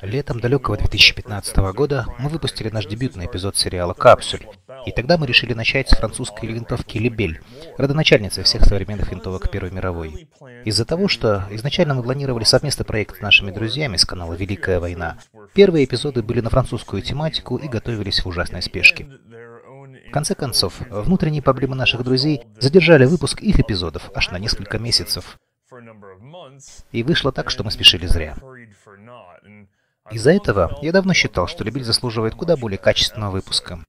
Летом далекого 2015 года мы выпустили наш дебютный эпизод сериала «Капсуль». И тогда мы решили начать с французской винтовки «Либель», родоначальницы всех современных винтовок Первой мировой. Из-за того, что изначально мы планировали совместный проект с нашими друзьями с канала «Великая война», первые эпизоды были на французскую тематику и готовились в ужасной спешке. В конце концов, внутренние проблемы наших друзей задержали выпуск их эпизодов аж на несколько месяцев. И вышло так, что мы спешили зря. Из-за этого я давно считал, что Лебель заслуживает куда более качественного выпуска.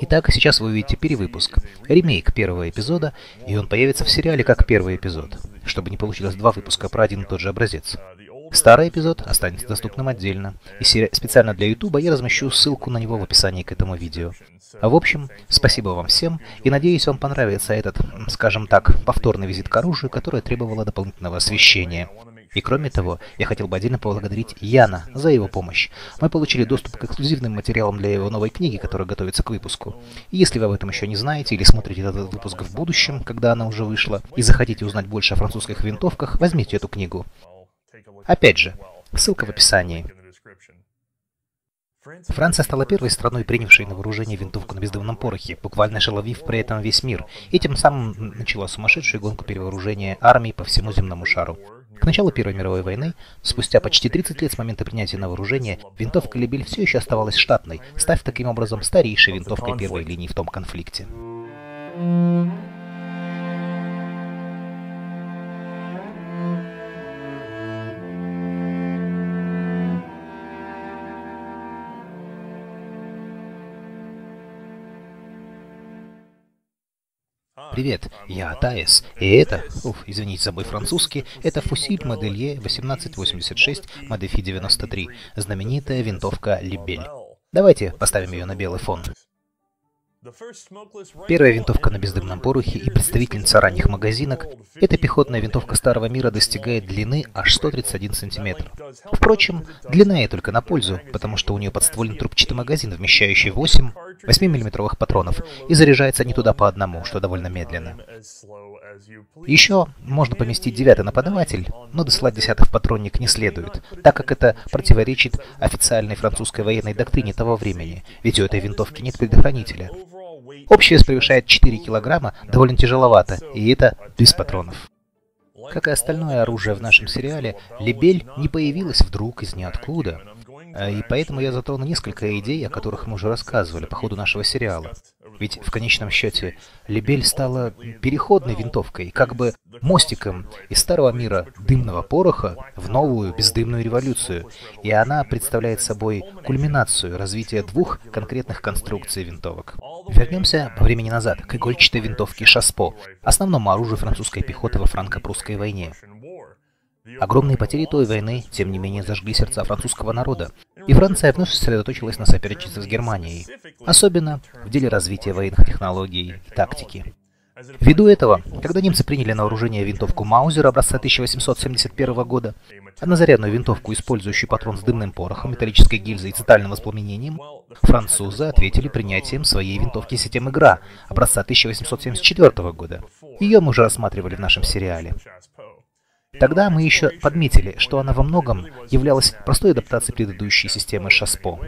Итак, сейчас вы увидите перевыпуск, ремейк первого эпизода, и он появится в сериале как первый эпизод, чтобы не получилось два выпуска про один и тот же образец. Старый эпизод останется доступным отдельно, и специально для YouTube я размещу ссылку на него в описании к этому видео. А в общем, спасибо вам всем, и надеюсь вам понравится этот, скажем так, повторный визит к оружию, которое требовало дополнительного освещения. И кроме того, я хотел бы отдельно поблагодарить Яна за его помощь. Мы получили доступ к эксклюзивным материалам для его новой книги, которая готовится к выпуску. И если вы об этом еще не знаете или смотрите этот выпуск в будущем, когда она уже вышла, и захотите узнать больше о французских винтовках, возьмите эту книгу. Опять же, ссылка в описании. Франция стала первой страной, принявшей на вооружение винтовку на бездымном порохе, буквально ошеловив при этом весь мир, и тем самым начала сумасшедшую гонку перевооружения армии по всему земному шару. К началу Первой мировой войны, спустя почти 30 лет с момента принятия на вооружение, винтовка Лебель все еще оставалась штатной, став таким образом старейшей винтовкой первой линии в том конфликте. Привет, я Таис, и это, уф, извините за мой французский, это фусиль Моделье 1886 Модефи 93, знаменитая винтовка Либель. Давайте поставим ее на белый фон. Первая винтовка на бездымном порохе и представительница ранних магазинок, эта пехотная винтовка Старого Мира достигает длины аж 131 см. Впрочем, длина ей только на пользу, потому что у нее подствольный трубчатый магазин, вмещающий 8 8-мм патронов, и заряжается не туда по одному, что довольно медленно. Еще можно поместить девятый нападаватель, но досылать десятых патронник не следует, так как это противоречит официальной французской военной доктрине того времени, ведь у этой винтовки нет предохранителя. Общий вес превышает 4 килограмма, довольно тяжеловато, и это без патронов. Как и остальное оружие в нашем сериале, Лебель не появилась вдруг из ниоткуда. А, и поэтому я затронул несколько идей, о которых мы уже рассказывали по ходу нашего сериала. Ведь в конечном счете Лебель стала переходной винтовкой, как бы мостиком из старого мира дымного пороха в новую бездымную революцию. И она представляет собой кульминацию развития двух конкретных конструкций винтовок. Вернемся по времени назад к игольчатой винтовке Шаспо, основному оружию французской пехоты во франко-прусской войне. Огромные потери той войны, тем не менее, зажгли сердца французского народа, и Франция вновь сосредоточилась на соперничестве с Германией, особенно в деле развития военных технологий и тактики. Ввиду этого, когда немцы приняли на вооружение винтовку Маузер образца 1871 года, однозарядную винтовку, использующую патрон с дымным порохом, металлической гильзой и цитальным воспламенением, французы ответили принятием своей винтовки системы ГРА образца 1874 года. Ее мы уже рассматривали в нашем сериале. Тогда мы еще подметили, что она во многом являлась простой адаптацией предыдущей системы ШАСПО.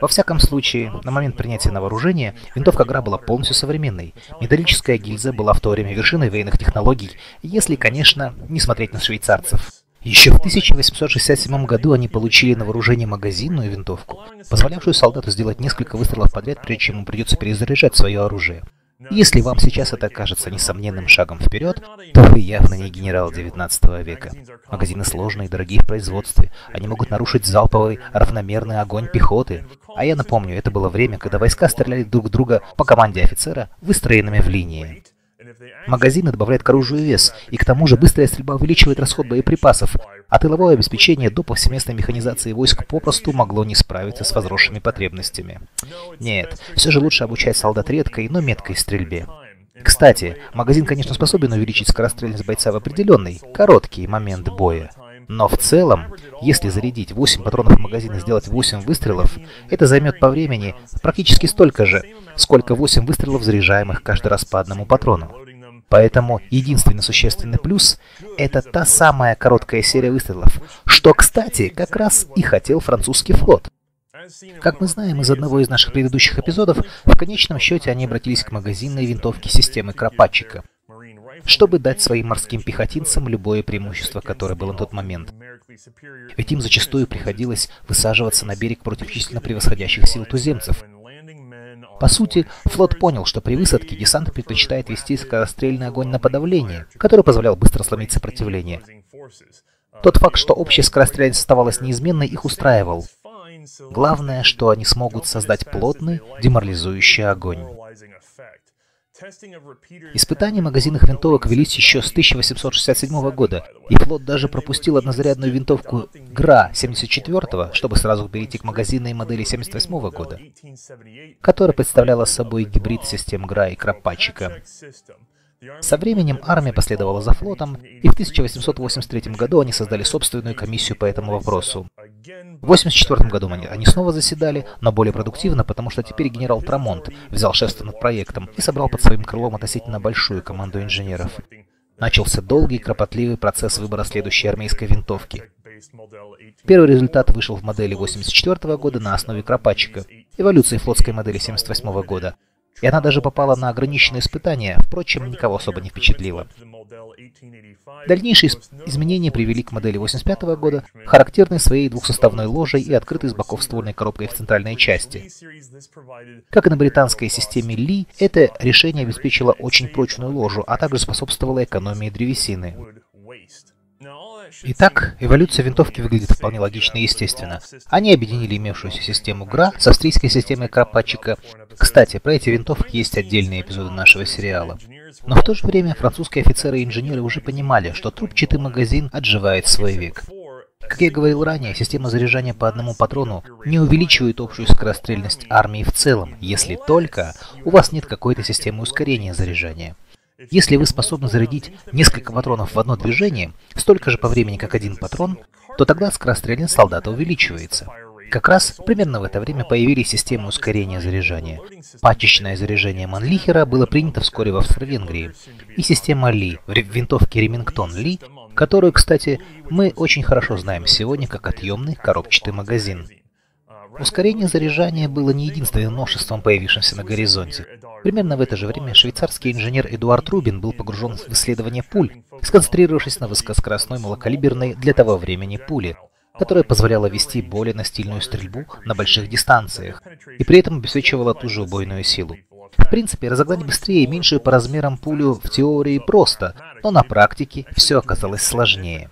Во всяком случае, на момент принятия на вооружение, винтовка ГРА была полностью современной. Металлическая гильза была в то время вершиной военных технологий, если, конечно, не смотреть на швейцарцев. Еще в 1867 году они получили на вооружение магазинную винтовку, позволявшую солдату сделать несколько выстрелов подряд, прежде чем ему придется перезаряжать свое оружие. Если вам сейчас это кажется несомненным шагом вперед, то вы явно не генерал 19 века. Магазины сложные и дорогие в производстве. Они могут нарушить залповый равномерный огонь пехоты. А я напомню, это было время, когда войска стреляли друг друга по команде офицера, выстроенными в линии. Магазины добавляют к оружию вес, и к тому же быстрая стрельба увеличивает расход боеприпасов, а тыловое обеспечение до повсеместной механизации войск попросту могло не справиться с возросшими потребностями. Нет, все же лучше обучать солдат редкой, но меткой стрельбе. Кстати, магазин, конечно, способен увеличить скорострельность бойца в определенный, короткий момент боя. Но в целом, если зарядить 8 патронов в магазин и сделать 8 выстрелов, это займет по времени практически столько же, сколько 8 выстрелов, заряжаемых каждый раз по одному патрону. Поэтому единственный существенный плюс – это та самая короткая серия выстрелов, что, кстати, как раз и хотел французский флот. Как мы знаем из одного из наших предыдущих эпизодов, в конечном счете они обратились к магазинной винтовке системы Кропатчика, чтобы дать своим морским пехотинцам любое преимущество, которое было на тот момент. Ведь им зачастую приходилось высаживаться на берег против численно превосходящих сил туземцев. По сути, флот понял, что при высадке десант предпочитает вести скорострельный огонь на подавление, который позволял быстро сломить сопротивление. Тот факт, что общая скорострельность оставалась неизменной, их устраивал. Главное, что они смогут создать плотный, деморализующий огонь. Испытания магазинных винтовок велись еще с 1867 года, и флот даже пропустил однозарядную винтовку ГРА-74, чтобы сразу перейти к магазинной модели 78 года, которая представляла собой гибрид систем ГРА и Кропатчика. Со временем армия последовала за флотом, и в 1883 году они создали собственную комиссию по этому вопросу. В 1984 году они, они снова заседали, но более продуктивно, потому что теперь генерал Трамонт взял шефство над проектом и собрал под своим крылом относительно большую команду инженеров. Начался долгий и кропотливый процесс выбора следующей армейской винтовки. Первый результат вышел в модели 1984 года на основе Кропатчика, эволюции флотской модели 1978 года, и она даже попала на ограниченные испытания, впрочем, никого особо не впечатлила. Дальнейшие изменения привели к модели 85 года, характерной своей двухсоставной ложей и открытой с боков ствольной коробкой в центральной части. Как и на британской системе Ли, это решение обеспечило очень прочную ложу, а также способствовало экономии древесины. Итак, эволюция винтовки выглядит вполне логично и естественно. Они объединили имевшуюся систему ГРА с австрийской системой Кропатчика. Кстати, про эти винтовки есть отдельные эпизоды нашего сериала. Но в то же время французские офицеры и инженеры уже понимали, что трубчатый магазин отживает свой век. Как я говорил ранее, система заряжания по одному патрону не увеличивает общую скорострельность армии в целом, если только у вас нет какой-то системы ускорения заряжания. Если вы способны зарядить несколько патронов в одно движение, столько же по времени, как один патрон, то тогда скорострельность солдата увеличивается. Как раз примерно в это время появились системы ускорения заряжания. Пачечное заряжение Манлихера было принято вскоре в Австро-Венгрии. И система Ли, в винтовке Ремингтон Ли, которую, кстати, мы очень хорошо знаем сегодня как отъемный коробчатый магазин. Ускорение заряжания было не единственным новшеством, появившимся на горизонте. Примерно в это же время швейцарский инженер Эдуард Рубин был погружен в исследование пуль, сконцентрировавшись на высокоскоростной малокалиберной для того времени пуле, которая позволяла вести более настильную стрельбу на больших дистанциях и при этом обеспечивала ту же убойную силу. В принципе, разогнать быстрее и меньшую по размерам пулю в теории просто, но на практике все оказалось сложнее.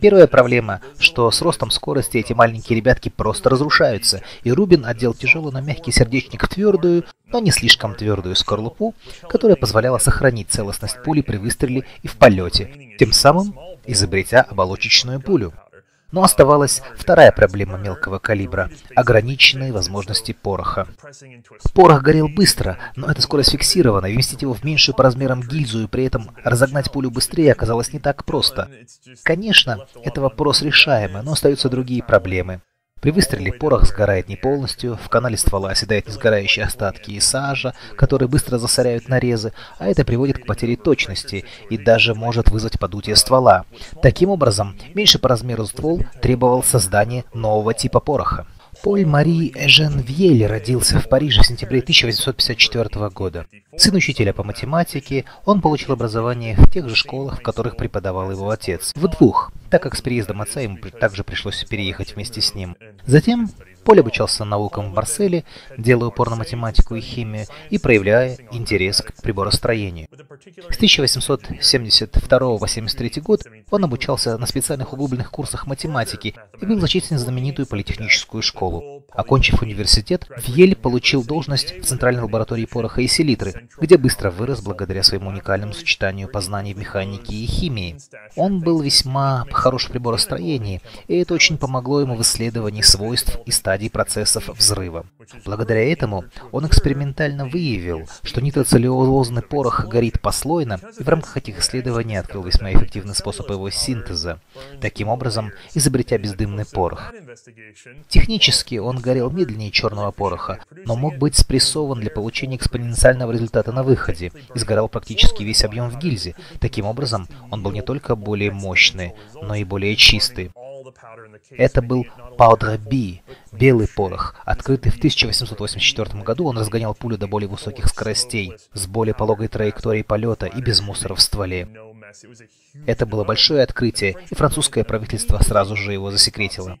Первая проблема, что с ростом скорости эти маленькие ребятки просто разрушаются, и Рубин отдел тяжелый на мягкий сердечник в твердую, но не слишком твердую скорлупу, которая позволяла сохранить целостность пули при выстреле и в полете, тем самым изобретя оболочечную пулю. Но оставалась вторая проблема мелкого калибра – ограниченные возможности пороха. Порох горел быстро, но эта скорость фиксирована, и вместить его в меньшую по размерам гильзу и при этом разогнать пулю быстрее оказалось не так просто. Конечно, это вопрос решаемый, но остаются другие проблемы. При выстреле порох сгорает не полностью, в канале ствола оседают несгорающие остатки и сажа, которые быстро засоряют нарезы, а это приводит к потере точности и даже может вызвать подутие ствола. Таким образом, меньше по размеру ствол требовал создания нового типа пороха. Поль-Мари Эжен родился в Париже в сентябре 1854 года. Сын учителя по математике, он получил образование в тех же школах, в которых преподавал его отец. В двух, так как с приездом отца ему также пришлось переехать вместе с ним. Затем Поль обучался наукам в Марселе, делая упор на математику и химию и проявляя интерес к приборостроению. С 1872 по 73 год он обучался на специальных углубленных курсах математики и был зачислен в знаменитую политехническую школу. Окончив университет, Вьель получил должность в Центральной лаборатории пороха и селитры, где быстро вырос благодаря своему уникальному сочетанию познаний в механике и химии. Он был весьма хорош в приборостроении, и это очень помогло ему в исследовании свойств и стадий процессов взрыва. Благодаря этому он экспериментально выявил, что нитроцеллюлозный порох горит послойно, и в рамках этих исследований открыл весьма эффективный способ его синтеза, таким образом изобретя бездымный порох. Технически он горел медленнее черного пороха, но мог быть спрессован для получения экспоненциального результата на выходе и сгорал практически весь объем в гильзе. Таким образом, он был не только более мощный, но и более чистый. Это был Powder B, белый порох. Открытый в 1884 году, он разгонял пулю до более высоких скоростей, с более пологой траекторией полета и без мусора в стволе. Это было большое открытие, и французское правительство сразу же его засекретило.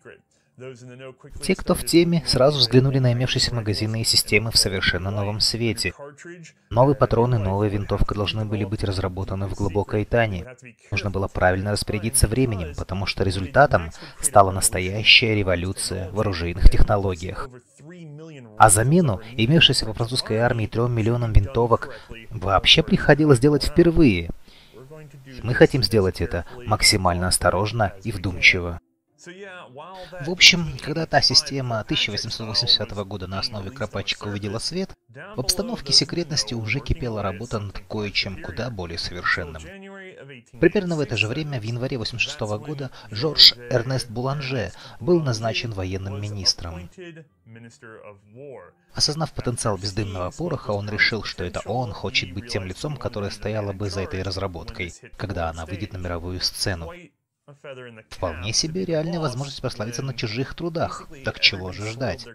Те, кто в теме, сразу взглянули на имевшиеся магазинные системы в совершенно новом свете. Новые патроны, новая винтовка должны были быть разработаны в глубокой тайне. Нужно было правильно распорядиться временем, потому что результатом стала настоящая революция в оружейных технологиях. А замену имевшейся во французской армии трем миллионам винтовок вообще приходилось делать впервые. Мы хотим сделать это максимально осторожно и вдумчиво. В общем, когда та система 1880 года на основе Кропатчика увидела свет, в обстановке секретности уже кипела работа над кое-чем куда более совершенным. Примерно в это же время, в январе 86 года, Жорж Эрнест Буланже был назначен военным министром. Осознав потенциал бездымного пороха, он решил, что это он хочет быть тем лицом, которое стояло бы за этой разработкой, когда она выйдет на мировую сцену. Вполне себе реальная возможность прославиться на чужих трудах. Так чего же ждать?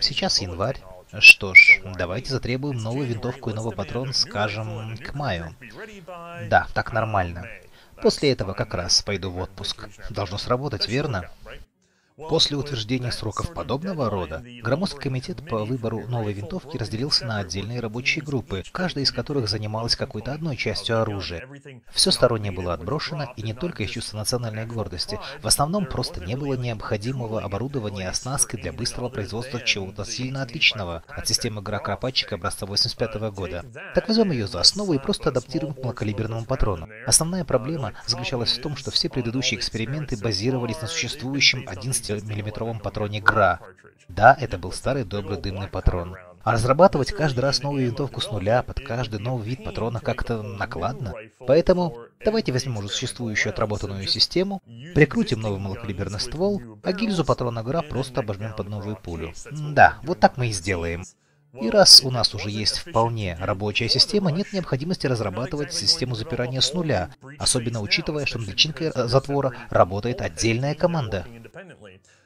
Сейчас январь. Что ж, давайте затребуем новую винтовку и новый патрон, скажем, к маю. Да, так нормально. После этого как раз пойду в отпуск. Должно сработать, верно? После утверждения сроков подобного рода, громоздкий комитет по выбору новой винтовки разделился на отдельные рабочие группы, каждая из которых занималась какой-то одной частью оружия. Все стороннее было отброшено, и не только из чувства национальной гордости. В основном просто не было необходимого оборудования и оснастки для быстрого производства чего-то сильно отличного от системы Гракропатчика образца 85 года. Так возьмем ее за основу и просто адаптируем к малокалиберному патрону. Основная проблема заключалась в том, что все предыдущие эксперименты базировались на существующем 11 миллиметровом патроне ГРА. Да, это был старый добрый дымный патрон. А разрабатывать каждый раз новую винтовку с нуля под каждый новый вид патрона как-то накладно. Поэтому давайте возьмем уже существующую отработанную систему, прикрутим новый малокалиберный ствол, а гильзу патрона ГРА просто обожмем под новую пулю. Да, вот так мы и сделаем. И раз у нас уже есть вполне рабочая система, нет необходимости разрабатывать систему запирания с нуля, особенно учитывая, что над личинкой затвора работает отдельная команда.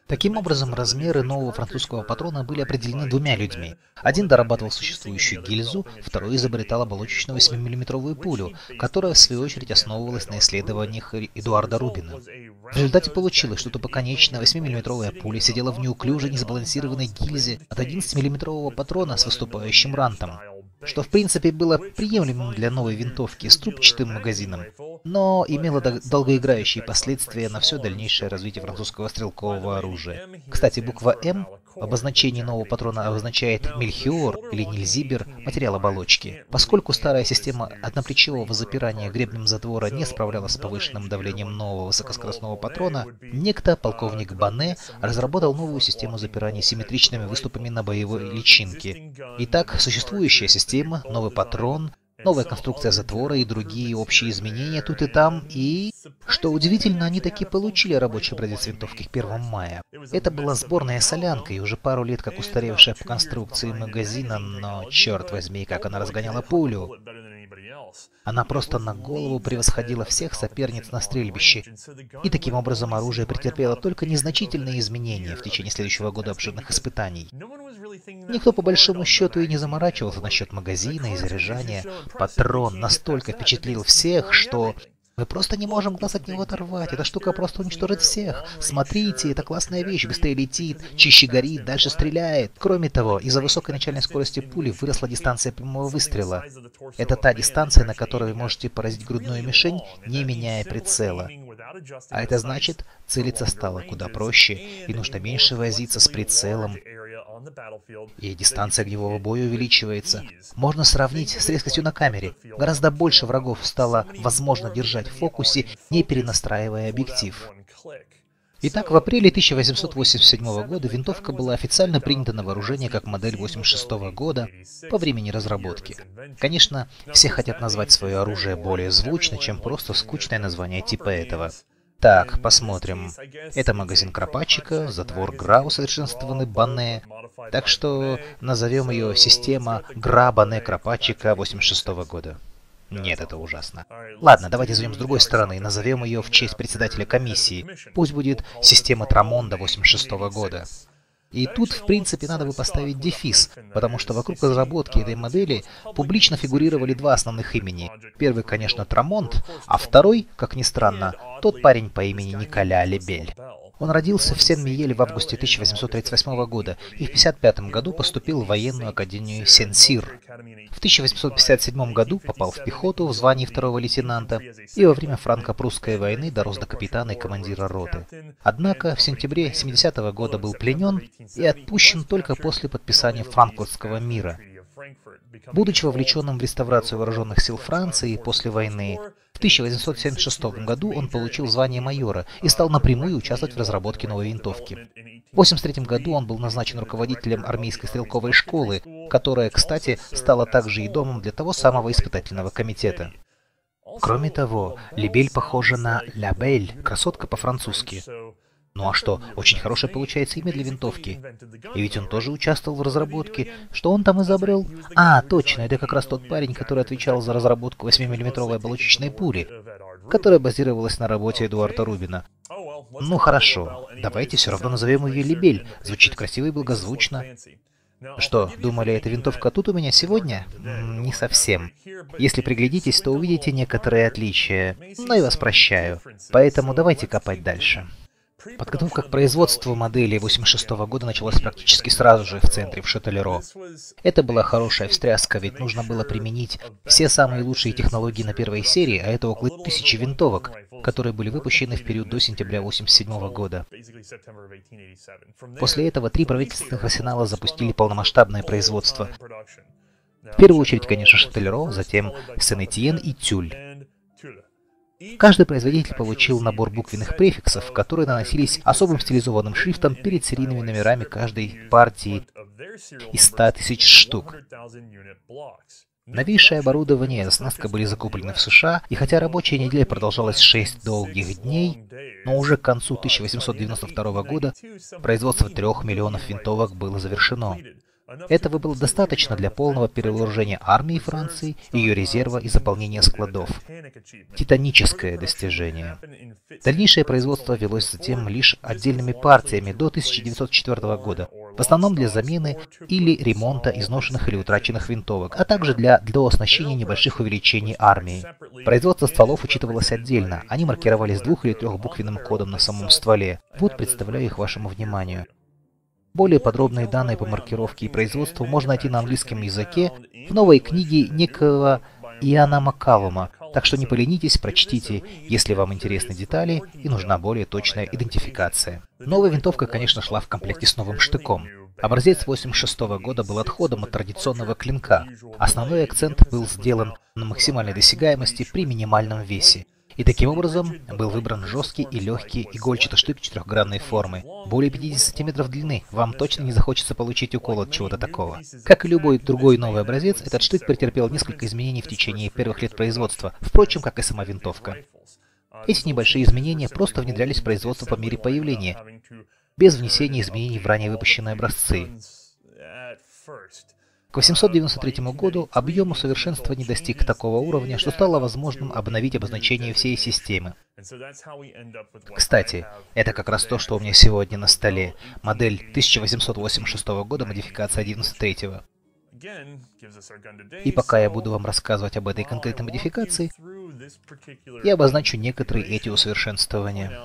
Таким образом, размеры нового французского патрона были определены двумя людьми. Один дорабатывал существующую гильзу, второй изобретал оболочечную 8-мм пулю, которая в свою очередь основывалась на исследованиях Эдуарда Рубина. В результате получилось, что тупоконечная 8-мм пуля сидела в неуклюжей, несбалансированной гильзе от 11-мм патрона с выступающим рантом что в принципе было приемлемым для новой винтовки с трубчатым магазином, но имело долгоиграющие последствия на все дальнейшее развитие французского стрелкового оружия. Кстати, буква «М» в обозначении нового патрона обозначает мельхиор или нильзибер материал оболочки. Поскольку старая система одноплечевого запирания гребнем затвора не справлялась с повышенным давлением нового высокоскоростного патрона, некто, полковник Бане, разработал новую систему запирания симметричными выступами на боевой личинке. Итак, существующая система, новый патрон, новая конструкция затвора и другие общие изменения тут и там, и... Что удивительно, они таки получили рабочий образец винтовки к 1 мая. Это была сборная солянка и уже пару лет как устаревшая по конструкции магазина, но черт возьми, как она разгоняла пулю. Она просто на голову превосходила всех соперниц на стрельбище. И таким образом оружие претерпело только незначительные изменения в течение следующего года обширных испытаний. Никто по большому счету и не заморачивался насчет магазина и заряжания. Патрон настолько впечатлил всех, что мы просто не можем глаз от него оторвать. Эта штука просто уничтожит всех. Смотрите, это классная вещь. Быстрее летит, чище горит, дальше стреляет. Кроме того, из-за высокой начальной скорости пули выросла дистанция прямого выстрела. Это та дистанция, на которой вы можете поразить грудную мишень, не меняя прицела. А это значит, целиться стало куда проще, и нужно меньше возиться с прицелом, и дистанция огневого боя увеличивается. Можно сравнить с резкостью на камере. Гораздо больше врагов стало возможно держать в фокусе, не перенастраивая объектив. Итак, в апреле 1887 года винтовка была официально принята на вооружение как модель 86 года по времени разработки. Конечно, все хотят назвать свое оружие более звучно, чем просто скучное название типа этого. Так, посмотрим. Это магазин Кропатчика, затвор ГРА усовершенствованный Бане. Так что назовем ее система ГРА Бане Кропатчика 86 года. Нет, это ужасно. Ладно, давайте назовем с другой стороны и назовем ее в честь председателя комиссии. Пусть будет система Трамонда 86 -го года. И тут, в принципе, надо бы поставить дефис, потому что вокруг разработки этой модели публично фигурировали два основных имени. Первый, конечно, Трамонт, а второй, как ни странно, тот парень по имени Николя Лебель. Он родился в Сен-Миеле в августе 1838 года и в 1955 году поступил в военную академию Сен-Сир. В 1857 году попал в пехоту в звании второго лейтенанта и во время франко-прусской войны дорос до капитана и командира роты. Однако в сентябре 70 -го года был пленен и отпущен только после подписания Франкфуртского мира. Будучи вовлеченным в реставрацию вооруженных сил Франции после войны, в 1876 году он получил звание майора и стал напрямую участвовать в разработке новой винтовки. В 1983 году он был назначен руководителем армейской стрелковой школы, которая, кстати, стала также и домом для того самого испытательного комитета. Кроме того, Либель похожа на «la belle», красотка по-французски. Ну а что, очень хорошее получается имя для винтовки. И ведь он тоже участвовал в разработке. Что он там изобрел? А, точно, это как раз тот парень, который отвечал за разработку 8-миллиметровой оболочечной пули, которая базировалась на работе Эдуарда Рубина. Ну хорошо, давайте все равно назовем ее Либель. Звучит красиво и благозвучно. Что, думали, эта винтовка тут у меня сегодня? Не совсем. Если приглядитесь, то увидите некоторые отличия. Но я вас прощаю. Поэтому давайте копать дальше. Подготовка к производству модели 86 года началась практически сразу же в центре, в Шателеро. Это была хорошая встряска, ведь нужно было применить все самые лучшие технологии на первой серии, а это около тысячи винтовок, которые были выпущены в период до сентября 87 года. После этого три правительственных арсенала запустили полномасштабное производство. В первую очередь, конечно, Шателеро, затем Сен-Этьен и Тюль. Каждый производитель получил набор буквенных префиксов, которые наносились особым стилизованным шрифтом перед серийными номерами каждой партии из 100 тысяч штук. Новейшее оборудование и оснастка были закуплены в США, и хотя рабочая неделя продолжалась 6 долгих дней, но уже к концу 1892 года производство 3 миллионов винтовок было завершено. Этого было достаточно для полного перевооружения армии Франции, ее резерва и заполнения складов. Титаническое достижение. Дальнейшее производство велось затем лишь отдельными партиями до 1904 года, в основном для замены или ремонта изношенных или утраченных винтовок, а также для оснащения небольших увеличений армии. Производство стволов учитывалось отдельно, они маркировались двух- или трехбуквенным кодом на самом стволе. Вот представляю их вашему вниманию. Более подробные данные по маркировке и производству можно найти на английском языке в новой книге некого Иоанна Маккалума, так что не поленитесь, прочтите, если вам интересны детали и нужна более точная идентификация. Новая винтовка, конечно, шла в комплекте с новым штыком. Образец 86 года был отходом от традиционного клинка. Основной акцент был сделан на максимальной досягаемости при минимальном весе. И таким образом был выбран жесткий и легкий игольчатый штык четырехгранной формы, более 50 сантиметров длины. Вам точно не захочется получить укол от чего-то такого. Как и любой другой новый образец, этот штык претерпел несколько изменений в течение первых лет производства, впрочем, как и сама винтовка. Эти небольшие изменения просто внедрялись в производство по мере появления, без внесения изменений в ранее выпущенные образцы. К 893 году объем усовершенствования достиг такого уровня, что стало возможным обновить обозначение всей системы. Кстати, это как раз то, что у меня сегодня на столе. Модель 1886 года, модификация 11.3. И пока я буду вам рассказывать об этой конкретной модификации, я обозначу некоторые эти усовершенствования.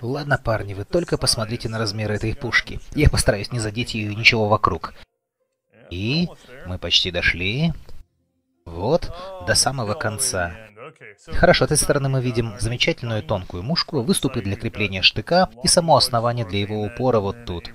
Ладно, парни, вы только посмотрите на размер этой пушки. Я постараюсь не задеть ее ничего вокруг. И мы почти дошли. Вот, до самого конца. Хорошо, с этой стороны мы видим замечательную тонкую мушку, выступы для крепления штыка и само основание для его упора вот тут.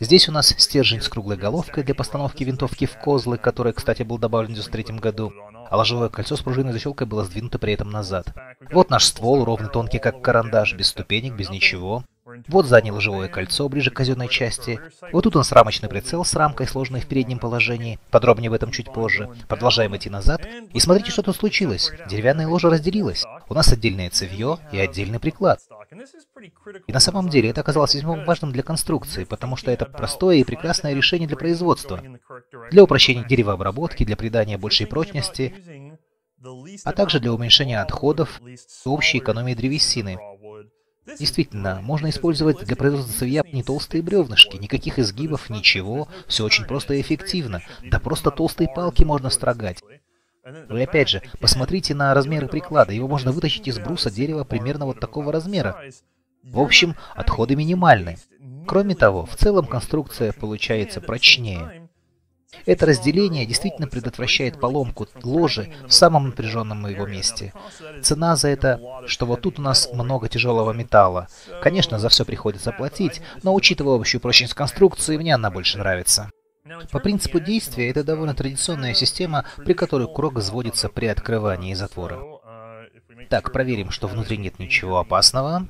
Здесь у нас стержень с круглой головкой для постановки винтовки в козлы, который, кстати, был добавлен в 1993 году. А ложевое кольцо с пружинной защелкой было сдвинуто при этом назад. Вот наш ствол, ровный тонкий как карандаш, без ступенек, без ничего. Вот заднее ложевое кольцо, ближе к казенной части. Вот тут у нас рамочный прицел с рамкой, сложенной в переднем положении. Подробнее в этом чуть позже. Продолжаем идти назад. И смотрите, что тут случилось. Деревянная ложа разделилась. У нас отдельное цевье и отдельный приклад. И на самом деле это оказалось весьма важным для конструкции, потому что это простое и прекрасное решение для производства. Для упрощения деревообработки, для придания большей прочности, а также для уменьшения отходов и общей экономии древесины. Действительно, можно использовать для производства цевья не толстые бревнышки, никаких изгибов, ничего, все очень просто и эффективно. Да просто толстые палки можно строгать. И опять же, посмотрите на размеры приклада, его можно вытащить из бруса дерева примерно вот такого размера. В общем, отходы минимальны. Кроме того, в целом конструкция получается прочнее. Это разделение действительно предотвращает поломку ложи в самом напряженном его месте. Цена за это, что вот тут у нас много тяжелого металла. Конечно, за все приходится платить, но учитывая общую прочность конструкции, мне она больше нравится. По принципу действия, это довольно традиционная система, при которой курок взводится при открывании затвора. Так, проверим, что внутри нет ничего опасного.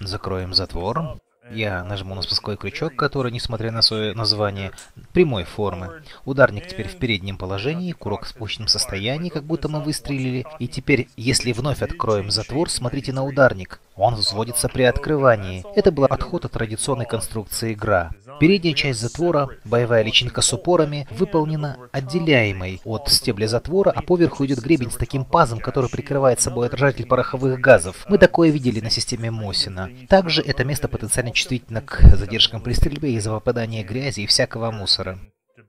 Закроем затвор. Я нажму на спусковой крючок, который, несмотря на свое название, прямой формы. Ударник теперь в переднем положении, курок в спущенном состоянии, как будто мы выстрелили. И теперь, если вновь откроем затвор, смотрите на ударник. Он взводится при открывании. Это был отход от традиционной конструкции игра. Передняя часть затвора, боевая личинка с упорами, выполнена отделяемой от стебля затвора, а поверху идет гребень с таким пазом, который прикрывает собой отражатель пороховых газов. Мы такое видели на системе Мосина. Также это место потенциально чувствительно к задержкам при стрельбе из-за попадания грязи и всякого мусора.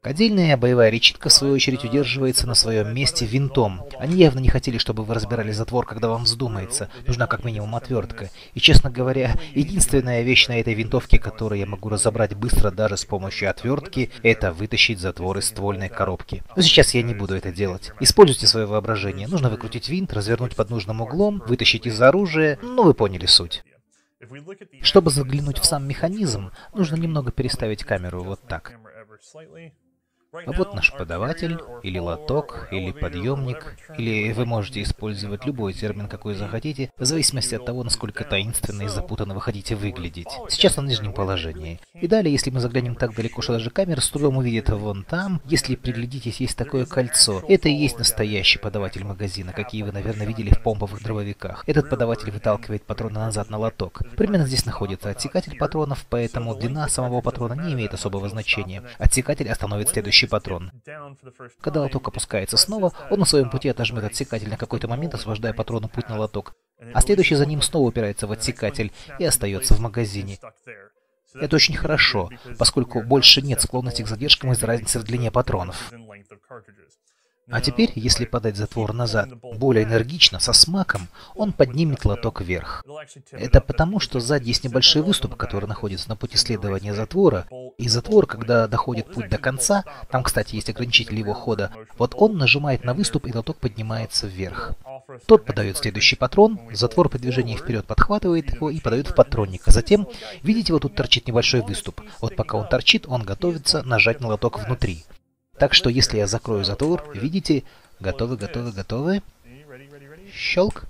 Отдельная боевая речитка, в свою очередь, удерживается на своем месте винтом. Они явно не хотели, чтобы вы разбирали затвор, когда вам вздумается. Нужна как минимум отвертка. И, честно говоря, единственная вещь на этой винтовке, которую я могу разобрать быстро даже с помощью отвертки, это вытащить затвор из ствольной коробки. Но сейчас я не буду это делать. Используйте свое воображение. Нужно выкрутить винт, развернуть под нужным углом, вытащить из оружия. Ну, вы поняли суть. Чтобы заглянуть в сам механизм, нужно немного переставить камеру вот так. А вот наш подаватель, или лоток, или подъемник, или вы можете использовать любой термин, какой захотите, в зависимости от того, насколько таинственно и запутанно вы хотите выглядеть. Сейчас на нижнем положении. И далее, если мы заглянем так далеко, что даже камера с трудом увидит вон там, если приглядитесь, есть такое кольцо. Это и есть настоящий подаватель магазина, какие вы, наверное, видели в помповых дробовиках. Этот подаватель выталкивает патроны назад на лоток. Примерно здесь находится отсекатель патронов, поэтому длина самого патрона не имеет особого значения. Отсекатель остановит следующий следующий патрон. Когда лоток опускается снова, он на своем пути отожмет отсекатель на какой-то момент, освобождая патрону путь на лоток. А следующий за ним снова упирается в отсекатель и остается в магазине. Это очень хорошо, поскольку больше нет склонности к задержкам из-за разницы в длине патронов. А теперь, если подать затвор назад более энергично, со смаком, он поднимет лоток вверх. Это потому, что сзади есть небольшой выступ, который находится на пути следования затвора, и затвор, когда доходит путь до конца, там, кстати, есть ограничитель его хода, вот он нажимает на выступ, и лоток поднимается вверх. Тот подает следующий патрон, затвор при движении вперед подхватывает его и подает в патронник. А затем, видите, вот тут торчит небольшой выступ. Вот пока он торчит, он готовится нажать на лоток внутри. Так что, если я закрою затвор, видите, готовы, готовы, готовы. Щелк.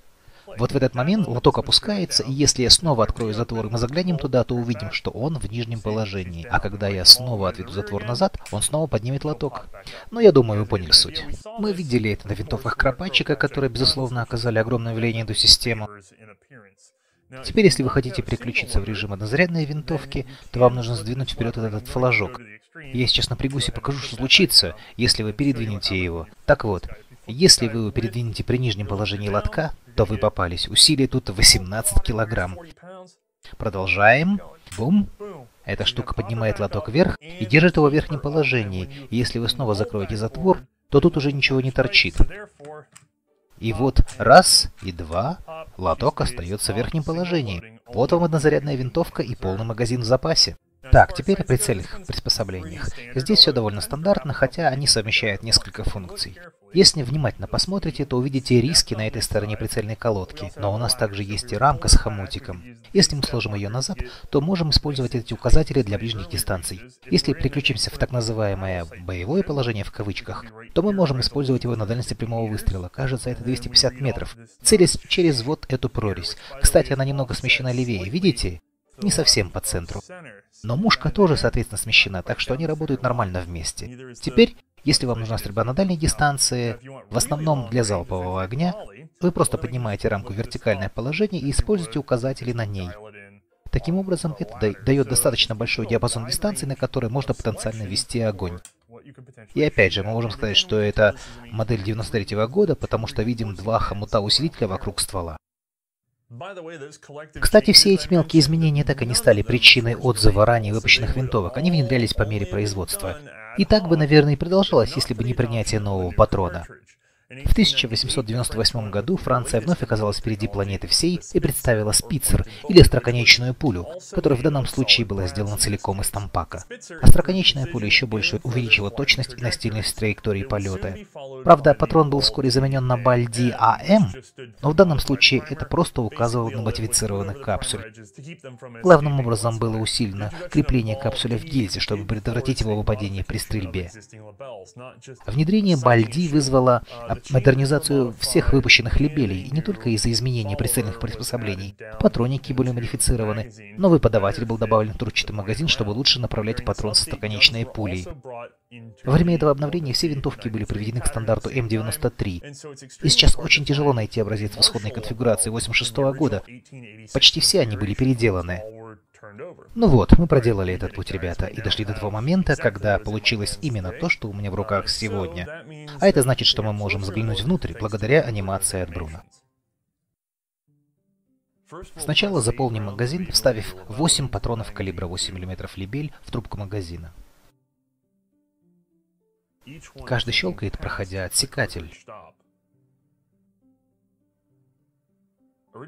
Вот в этот момент лоток опускается, и если я снова открою затвор и мы заглянем туда, то увидим, что он в нижнем положении. А когда я снова отведу затвор назад, он снова поднимет лоток. Но я думаю, вы поняли суть. Мы видели это на винтовках Кропатчика, которые, безусловно, оказали огромное влияние на эту систему. Теперь, если вы хотите переключиться в режим однозарядной винтовки, то вам нужно сдвинуть вперед этот флажок. Я сейчас напрягусь и покажу, что случится, если вы передвинете его. Так вот, если вы его передвинете при нижнем положении лотка, то вы попались. Усилие тут 18 килограмм. Продолжаем. Бум. Эта штука поднимает лоток вверх и держит его в верхнем положении. Если вы снова закроете затвор, то тут уже ничего не торчит. И вот раз и два, лоток остается в верхнем положении. Вот вам однозарядная винтовка и полный магазин в запасе. Так, теперь о прицельных приспособлениях. Здесь все довольно стандартно, хотя они совмещают несколько функций. Если внимательно посмотрите, то увидите риски на этой стороне прицельной колодки, но у нас также есть и рамка с хомутиком. Если мы сложим ее назад, то можем использовать эти указатели для ближних дистанций. Если переключимся в так называемое «боевое положение» в кавычках, то мы можем использовать его на дальности прямого выстрела. Кажется, это 250 метров. Целясь через вот эту прорезь. Кстати, она немного смещена левее, видите? Не совсем по центру. Но мушка тоже, соответственно, смещена, так что они работают нормально вместе. Теперь, если вам нужна стрельба на дальней дистанции, в основном для залпового огня, вы просто поднимаете рамку в вертикальное положение и используете указатели на ней. Таким образом, это дает достаточно большой диапазон дистанции, на которой можно потенциально вести огонь. И опять же, мы можем сказать, что это модель 93 -го года, потому что видим два хомута усилителя вокруг ствола. Кстати, все эти мелкие изменения так и не стали причиной отзыва ранее выпущенных винтовок. Они внедрялись по мере производства. И так бы, наверное, и продолжалось, если бы не принятие нового патрона. В 1898 году Франция вновь оказалась впереди планеты всей и представила Спицер, или остроконечную пулю, которая в данном случае была сделана целиком из тампака. Остроконечная пуля еще больше увеличила точность и настильность траектории полета. Правда, патрон был вскоре заменен на Бальди АМ, но в данном случае это просто указывало на модифицированных капсуль. Главным образом было усилено крепление капсуля в гильзе, чтобы предотвратить его выпадение при стрельбе. Внедрение Бальди вызвало модернизацию всех выпущенных лебелей, и не только из-за изменения прицельных приспособлений. Патроники были модифицированы, новый подаватель был добавлен в трубчатый магазин, чтобы лучше направлять патрон с стоконечной пулей. Во время этого обновления все винтовки были приведены к стандарту М93, и сейчас очень тяжело найти образец в исходной конфигурации 86 года. Почти все они были переделаны. Ну вот, мы проделали этот путь, ребята, и дошли до того момента, когда получилось именно то, что у меня в руках сегодня. А это значит, что мы можем заглянуть внутрь благодаря анимации от Бруна. Сначала заполним магазин, вставив 8 патронов калибра 8 мм либель в трубку магазина. Каждый щелкает, проходя отсекатель.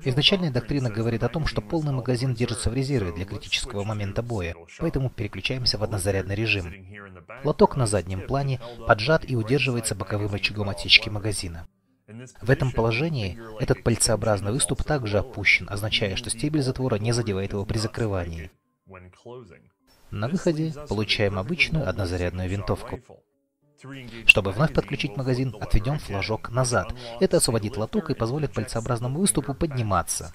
Изначальная доктрина говорит о том, что полный магазин держится в резерве для критического момента боя, поэтому переключаемся в однозарядный режим. Лоток на заднем плане поджат и удерживается боковым рычагом отсечки магазина. В этом положении этот пальцеобразный выступ также опущен, означая, что стебель затвора не задевает его при закрывании. На выходе получаем обычную однозарядную винтовку. Чтобы вновь подключить магазин, отведем флажок назад. Это освободит лоток и позволит пальцеобразному выступу подниматься.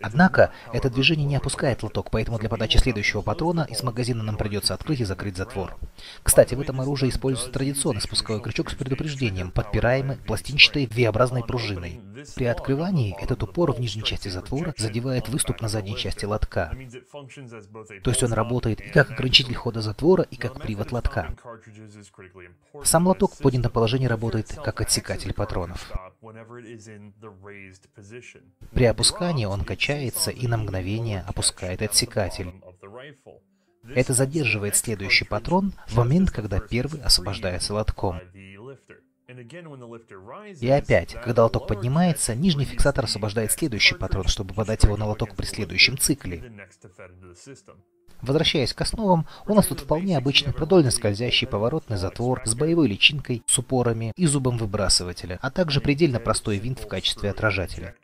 Однако, это движение не опускает лоток, поэтому для подачи следующего патрона из магазина нам придется открыть и закрыть затвор. Кстати, в этом оружии используется традиционный спусковой крючок с предупреждением, подпираемый пластинчатой V-образной пружиной. При открывании этот упор в нижней части затвора задевает выступ на задней части лотка. То есть он работает и как ограничитель хода затвора, и как привод лотка. Сам лоток в поднятом положении работает как отсекатель патронов. При опускании он качает качается и на мгновение опускает отсекатель. Это задерживает следующий патрон в момент, когда первый освобождается лотком. И опять, когда лоток поднимается, нижний фиксатор освобождает следующий патрон, чтобы подать его на лоток при следующем цикле. Возвращаясь к основам, у нас тут вполне обычный продольно скользящий поворотный затвор с боевой личинкой, с упорами и зубом выбрасывателя, а также предельно простой винт в качестве отражателя.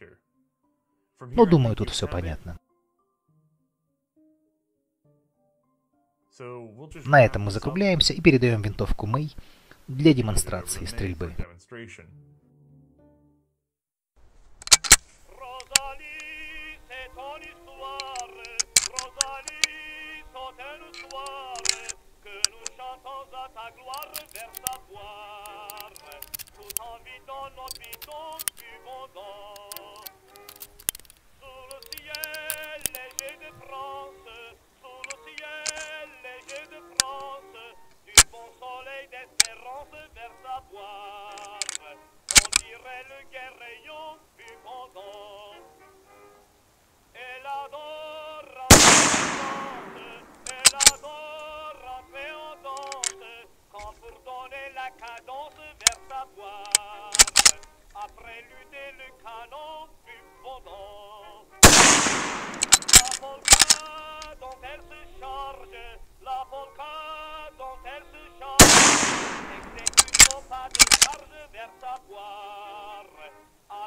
Но думаю, тут все понятно. На этом мы закругляемся и передаем винтовку Мэй для демонстрации стрельбы. le guerrayon fut content. Elle adore adora elle adora féodante, quand pour donner la cadence vers sa voix, après lutter le canon fut fondant. La volca dont elle se charge, la volca dont elle se charge, exécute son pas de charge vers sa voix.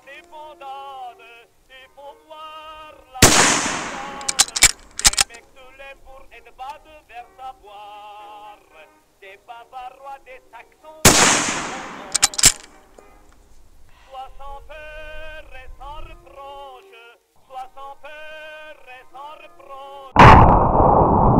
débandade et pour voir la débandade. Les mecs de l'Embour et de bas de vers à boire. Des bavarois, des saxons. Sois sans peur et sans reproche. Sois sans peur et sans reproche.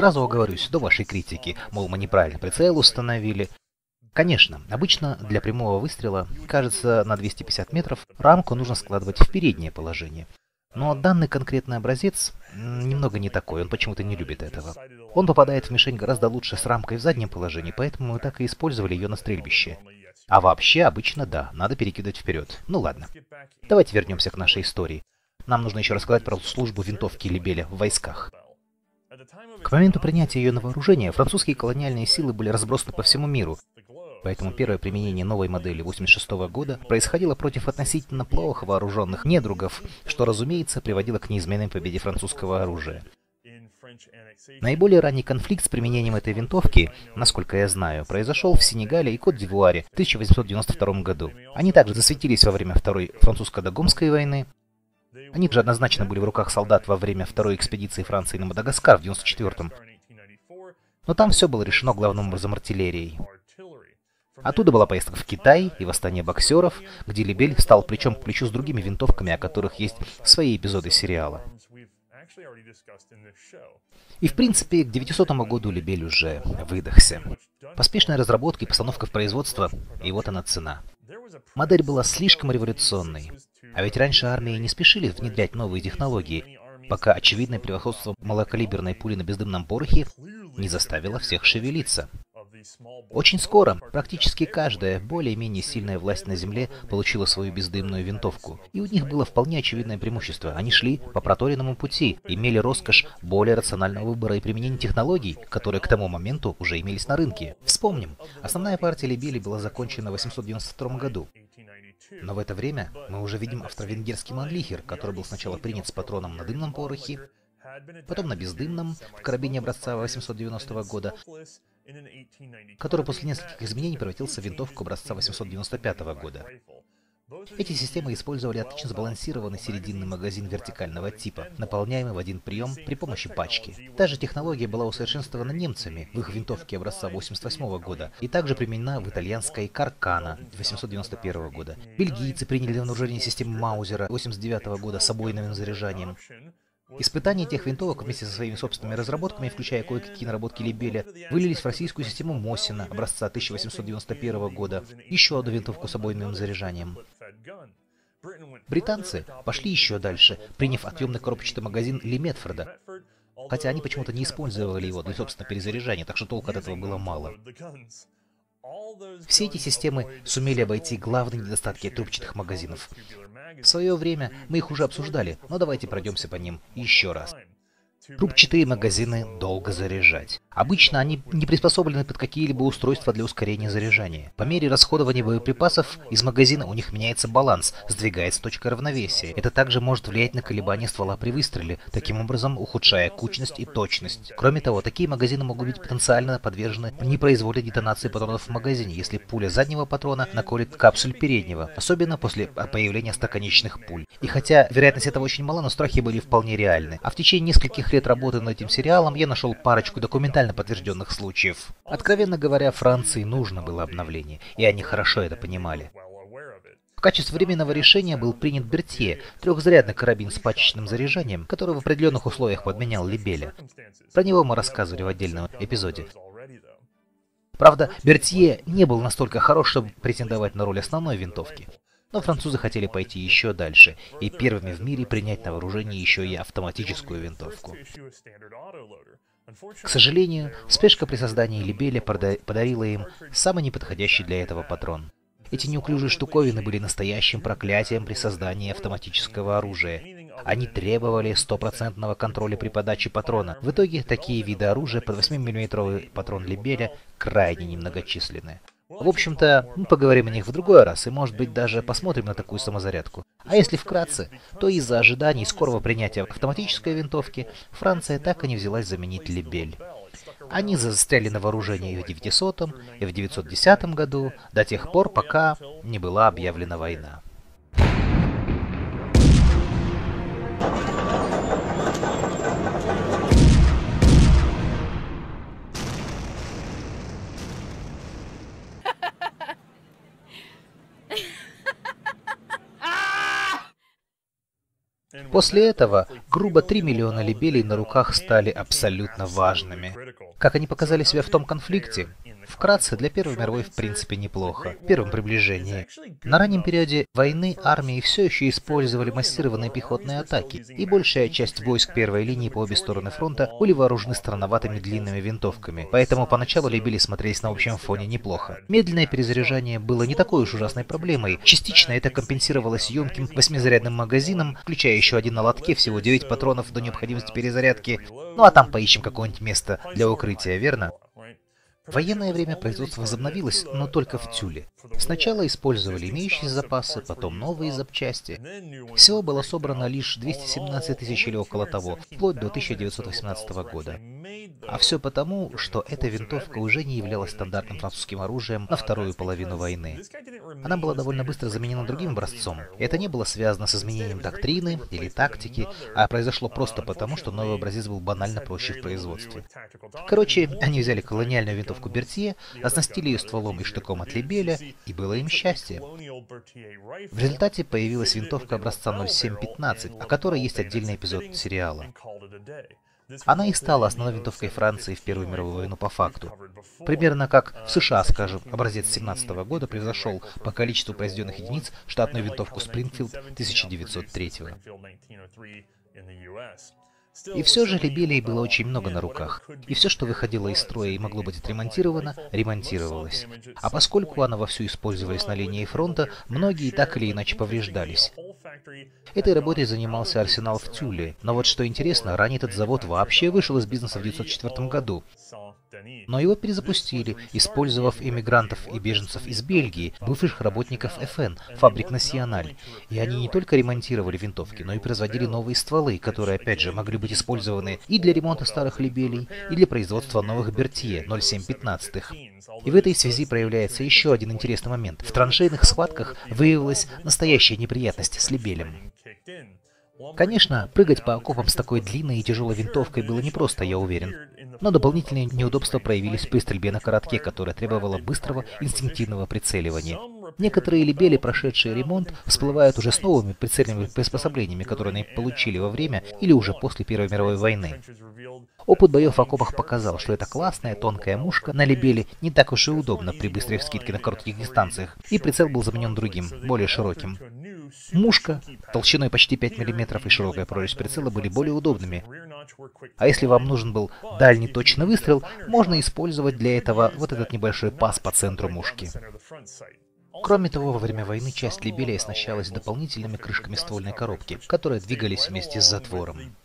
Сразу оговорюсь, до вашей критики, мол, мы неправильно прицел установили. Конечно, обычно для прямого выстрела, кажется, на 250 метров рамку нужно складывать в переднее положение. Но данный конкретный образец немного не такой, он почему-то не любит этого. Он попадает в мишень гораздо лучше с рамкой в заднем положении, поэтому мы так и использовали ее на стрельбище. А вообще, обычно да, надо перекидывать вперед. Ну ладно. Давайте вернемся к нашей истории. Нам нужно еще рассказать про службу винтовки Лебеля в войсках. К моменту принятия ее на вооружение французские колониальные силы были разбросаны по всему миру, поэтому первое применение новой модели 86 года происходило против относительно плохо вооруженных недругов, что, разумеется, приводило к неизменной победе французского оружия. Наиболее ранний конфликт с применением этой винтовки, насколько я знаю, произошел в Сенегале и Кот-д'Ивуаре в 1892 году. Они также засветились во время Второй французско-дагомской войны, они же однозначно были в руках солдат во время второй экспедиции Франции на Мадагаскар в 94-м. Но там все было решено главным образом артиллерией. Оттуда была поездка в Китай и восстание боксеров, где Лебель встал плечом к плечу с другими винтовками, о которых есть свои эпизоды сериала. И в принципе, к 900 году Лебель уже выдохся. Поспешная разработка и постановка в производство, и вот она цена. Модель была слишком революционной. А ведь раньше армии не спешили внедрять новые технологии, пока очевидное превосходство малокалиберной пули на бездымном порохе не заставило всех шевелиться. Очень скоро практически каждая более-менее сильная власть на Земле получила свою бездымную винтовку. И у них было вполне очевидное преимущество. Они шли по проторенному пути, имели роскошь более рационального выбора и применения технологий, которые к тому моменту уже имелись на рынке. Вспомним, основная партия Либели была закончена в 892 году. Но в это время мы уже видим австро-венгерский Манлихер, который был сначала принят с патроном на дымном порохе, потом на бездымном в карабине образца 890 года, который после нескольких изменений превратился в винтовку образца 895 года. Эти системы использовали отлично сбалансированный серединный магазин вертикального типа, наполняемый в один прием при помощи пачки. Та же технология была усовершенствована немцами в их винтовке образца 88 года и также применена в итальянской Каркана 891 года. Бельгийцы приняли на вооружение систему Маузера 89 года с обойным заряжанием. Испытания тех винтовок вместе со своими собственными разработками, включая кое-какие наработки Лебеля, вылились в российскую систему Мосина образца 1891 года, еще одну винтовку с обойным заряжанием. Британцы пошли еще дальше, приняв отъемный коробчатый магазин Ли Метфорда, хотя они почему-то не использовали его для собственного перезаряжания, так что толку от этого было мало. Все эти системы сумели обойти главные недостатки трубчатых магазинов. В свое время мы их уже обсуждали, но давайте пройдемся по ним еще раз. Трубчатые магазины долго заряжать. Обычно они не приспособлены под какие-либо устройства для ускорения заряжания. По мере расходования боеприпасов из магазина у них меняется баланс, сдвигается точка равновесия. Это также может влиять на колебания ствола при выстреле, таким образом ухудшая кучность и точность. Кроме того, такие магазины могут быть потенциально подвержены непроизвольной детонации патронов в магазине, если пуля заднего патрона наколет капсуль переднего, особенно после появления стоконечных пуль. И хотя вероятность этого очень мала, но страхи были вполне реальны. А в течение нескольких лет работы над этим сериалом я нашел парочку документально подтвержденных случаев. Откровенно говоря, Франции нужно было обновление, и они хорошо это понимали. В качестве временного решения был принят Бертье, трехзарядный карабин с пачечным заряжанием, который в определенных условиях подменял Либеля. Про него мы рассказывали в отдельном эпизоде. Правда, Бертье не был настолько хорош, чтобы претендовать на роль основной винтовки. Но французы хотели пойти еще дальше и первыми в мире принять на вооружение еще и автоматическую винтовку. К сожалению, спешка при создании Либеля подарила им самый неподходящий для этого патрон. Эти неуклюжие штуковины были настоящим проклятием при создании автоматического оружия. Они требовали стопроцентного контроля при подаче патрона. В итоге такие виды оружия под 8 мм патрон Либеля крайне немногочисленны. В общем-то, мы поговорим о них в другой раз, и может быть даже посмотрим на такую самозарядку. А если вкратце, то из-за ожиданий скорого принятия автоматической винтовки, Франция так и не взялась заменить Лебель. Они застряли на вооружении в 900 и в 910 году, до тех пор, пока не была объявлена война. После этого грубо 3 миллиона либелей на руках стали абсолютно важными. Как они показали себя в том конфликте? Вкратце, для Первой мировой в принципе неплохо. В первом приближении. На раннем периоде войны армии все еще использовали массированные пехотные атаки, и большая часть войск первой линии по обе стороны фронта были вооружены странноватыми длинными винтовками, поэтому поначалу либели смотрелись на общем фоне неплохо. Медленное перезаряжание было не такой уж ужасной проблемой, частично это компенсировалось емким восьмизарядным магазином, включая еще один на лотке, всего 9 патронов до необходимости перезарядки, ну а там поищем какое-нибудь место для укрытия, верно? Военное время производство возобновилось, но только в Тюле. Сначала использовали имеющиеся запасы, потом новые запчасти. Всего было собрано лишь 217 тысяч или около того, вплоть до 1918 года. А все потому, что эта винтовка уже не являлась стандартным французским оружием на вторую половину войны. Она была довольно быстро заменена другим образцом. Это не было связано с изменением доктрины или тактики, а произошло просто потому, что новый образец был банально проще в производстве. Короче, они взяли колониальную винтовку Бертье, оснастили ее стволом и штыком от Лебеля, и было им счастье. В результате появилась винтовка образца 0715, о которой есть отдельный эпизод сериала. Она и стала основной винтовкой Франции в Первую мировую войну по факту. Примерно как в США, скажем, образец 17 года превзошел по количеству произведенных единиц штатную винтовку Спрингфилд 1903 и все же либелей было очень много на руках, и все, что выходило из строя и могло быть отремонтировано, ремонтировалось. А поскольку оно вовсю использовались на линии фронта, многие так или иначе повреждались. Этой работой занимался арсенал в Тюле, но вот что интересно, ранее этот завод вообще вышел из бизнеса в 1904 году. Но его перезапустили, использовав иммигрантов и беженцев из Бельгии, бывших работников ФН, фабрик Националь. И они не только ремонтировали винтовки, но и производили новые стволы, которые опять же могли быть использованы и для ремонта старых либелей, и для производства новых Бертье 0715. И в этой связи проявляется еще один интересный момент. В траншейных схватках выявилась настоящая неприятность с либелем. Конечно, прыгать по окопам с такой длинной и тяжелой винтовкой было непросто, я уверен. Но дополнительные неудобства проявились при стрельбе на коротке, которая требовала быстрого инстинктивного прицеливания. Некоторые либели, прошедшие ремонт, всплывают уже с новыми прицельными приспособлениями, которые они получили во время или уже после Первой мировой войны. Опыт боев в окопах показал, что эта классная тонкая мушка на либеле не так уж и удобна при быстрой вскидке на коротких дистанциях, и прицел был заменен другим, более широким. Мушка толщиной почти 5 мм и широкая прорезь прицела были более удобными. А если вам нужен был дальний точный выстрел, можно использовать для этого вот этот небольшой паз по центру мушки. Кроме того, во время войны часть либелей оснащалась дополнительными крышками ствольной коробки, которые двигались вместе с затвором.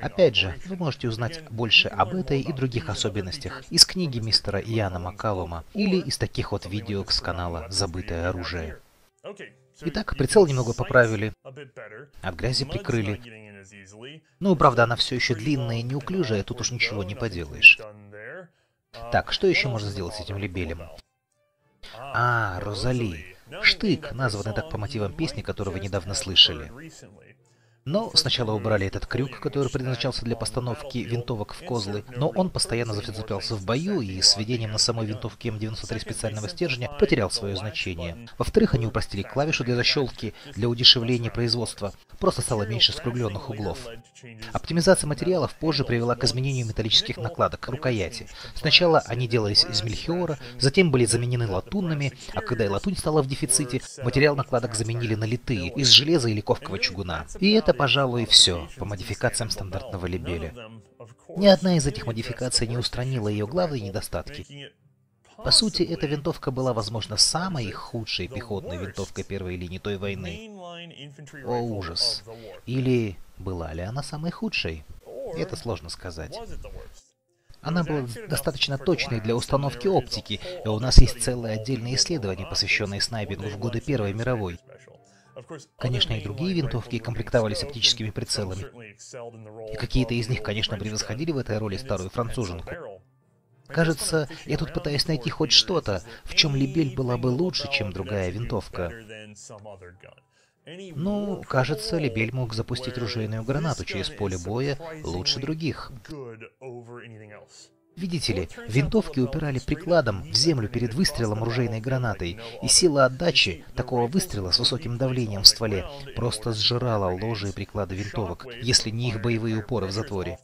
Опять же, вы можете узнать больше об этой и других особенностях из книги мистера Иана Макалума или из таких вот видео с канала «Забытое оружие». Итак, прицел немного поправили, от грязи прикрыли. Ну, правда, она все еще длинная и неуклюжая, тут уж ничего не поделаешь. Так, что еще можно сделать с этим лебелем? А, Розали. Штык, названный так по мотивам песни, которую вы недавно слышали. Но сначала убрали этот крюк, который предназначался для постановки винтовок в козлы, но он постоянно зацеплялся в бою и с введением на самой винтовке М93 специального стержня потерял свое значение. Во-вторых, они упростили клавишу для защелки, для удешевления производства. Просто стало меньше скругленных углов. Оптимизация материалов позже привела к изменению металлических накладок рукояти. Сначала они делались из мельхиора, затем были заменены латунными, а когда и латунь стала в дефиците, материал накладок заменили на литые, из железа или ковкового чугуна. И это пожалуй, все по модификациям стандартного лебеля. Ни одна из этих модификаций не устранила ее главные недостатки. По сути, эта винтовка была, возможно, самой худшей пехотной винтовкой первой линии той войны. О, ужас. Или была ли она самой худшей? Это сложно сказать. Она была достаточно точной для установки оптики, и у нас есть целое отдельное исследование, посвященное снайпингу в годы Первой мировой. Конечно, и другие винтовки комплектовались оптическими прицелами. И какие-то из них, конечно, превосходили в этой роли старую француженку. Кажется, я тут пытаюсь найти хоть что-то, в чем Либель была бы лучше, чем другая винтовка. Ну, кажется, Либель мог запустить ружейную гранату через поле боя лучше других. Видите ли, винтовки упирали прикладом в землю перед выстрелом ружейной гранатой, и сила отдачи такого выстрела с высоким давлением в стволе просто сжирала ложи и приклады винтовок, если не их боевые упоры в затворе.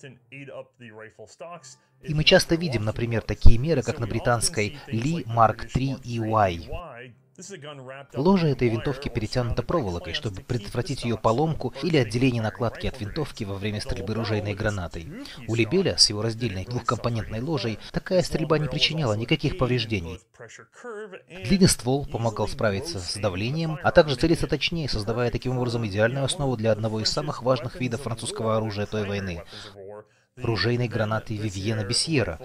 И мы часто видим, например, такие меры, как на британской Ли Mark III EY. Ложа этой винтовки перетянута проволокой, чтобы предотвратить ее поломку или отделение накладки от винтовки во время стрельбы ружейной гранатой. У Лебеля с его раздельной двухкомпонентной ложей такая стрельба не причиняла никаких повреждений. Длинный ствол помогал справиться с давлением, а также целиться точнее, создавая таким образом идеальную основу для одного из самых важных видов французского оружия той войны ружейной гранаты Вивьена Бесьера.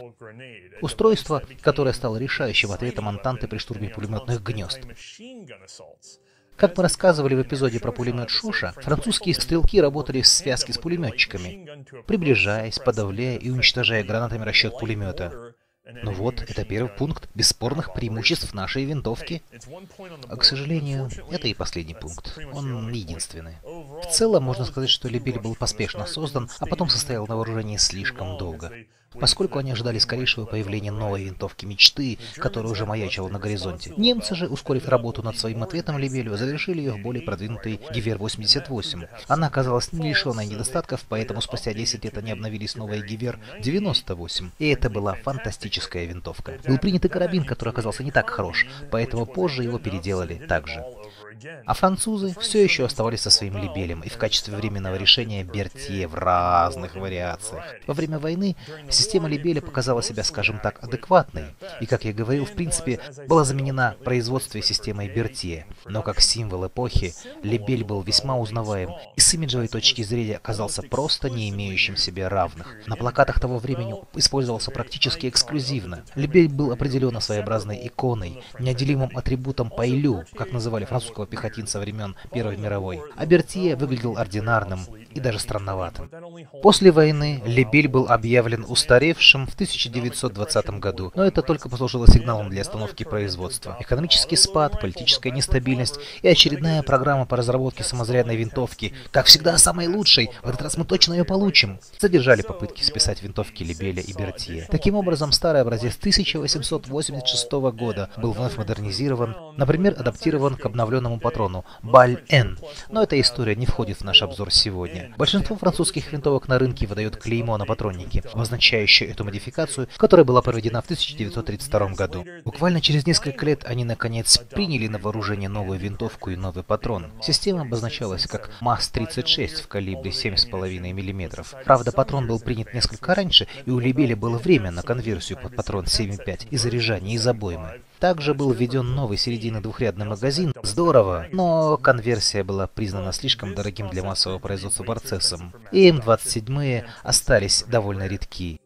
Устройство, которое стало решающим ответом Антанты при штурме пулеметных гнезд. Как мы рассказывали в эпизоде про пулемет Шоша, французские стрелки работали в связке с пулеметчиками, приближаясь, подавляя и уничтожая гранатами расчет пулемета. Ну вот, это первый пункт бесспорных преимуществ нашей винтовки. А, к сожалению, это и последний пункт. Он единственный. В целом, можно сказать, что Лебель был поспешно создан, а потом состоял на вооружении слишком долго поскольку они ожидали скорейшего появления новой винтовки мечты, которая уже маячила на горизонте. Немцы же, ускорив работу над своим ответом Лебелю, завершили ее в более продвинутой Гивер-88. Она оказалась не лишенной недостатков, поэтому спустя 10 лет они обновили снова Гивер-98. И это была фантастическая винтовка. Был принят и карабин, который оказался не так хорош, поэтому позже его переделали также. А французы все еще оставались со своим либелем и в качестве временного решения Бертье в разных вариациях. Во время войны система либеля показала себя, скажем так, адекватной, и, как я говорил, в принципе, была заменена производством системой Бертье. Но как символ эпохи, либель был весьма узнаваем и с имиджевой точки зрения оказался просто не имеющим себе равных. На плакатах того времени использовался практически эксклюзивно. Либель был определенно своеобразной иконой, неотделимым атрибутом пайлю, как называли французского пехотинца времен Первой мировой. А Бертье выглядел ординарным и даже странноватым. После войны Лебель был объявлен устаревшим в 1920 году, но это только послужило сигналом для остановки производства. Экономический спад, политическая нестабильность и очередная программа по разработке самозарядной винтовки, как всегда самой лучшей, в этот раз мы точно ее получим, задержали попытки списать винтовки Лебеля и Бертье. Таким образом, старый образец 1886 года был вновь модернизирован, например, адаптирован к обновленному патрону Баль-Н. Но эта история не входит в наш обзор сегодня. Большинство французских винтовок на рынке выдают клеймо на патроннике, обозначающее эту модификацию, которая была проведена в 1932 году. Буквально через несколько лет они наконец приняли на вооружение новую винтовку и новый патрон. Система обозначалась как МАС-36 в калибре 7,5 мм. Правда, патрон был принят несколько раньше, и у Лебеля было время на конверсию под патрон 7,5 и заряжание из обоймы. Также был введен новый серединный двухрядный магазин. Здорово, но конверсия была признана слишком дорогим для массового производства процессом, и М27 остались довольно редки.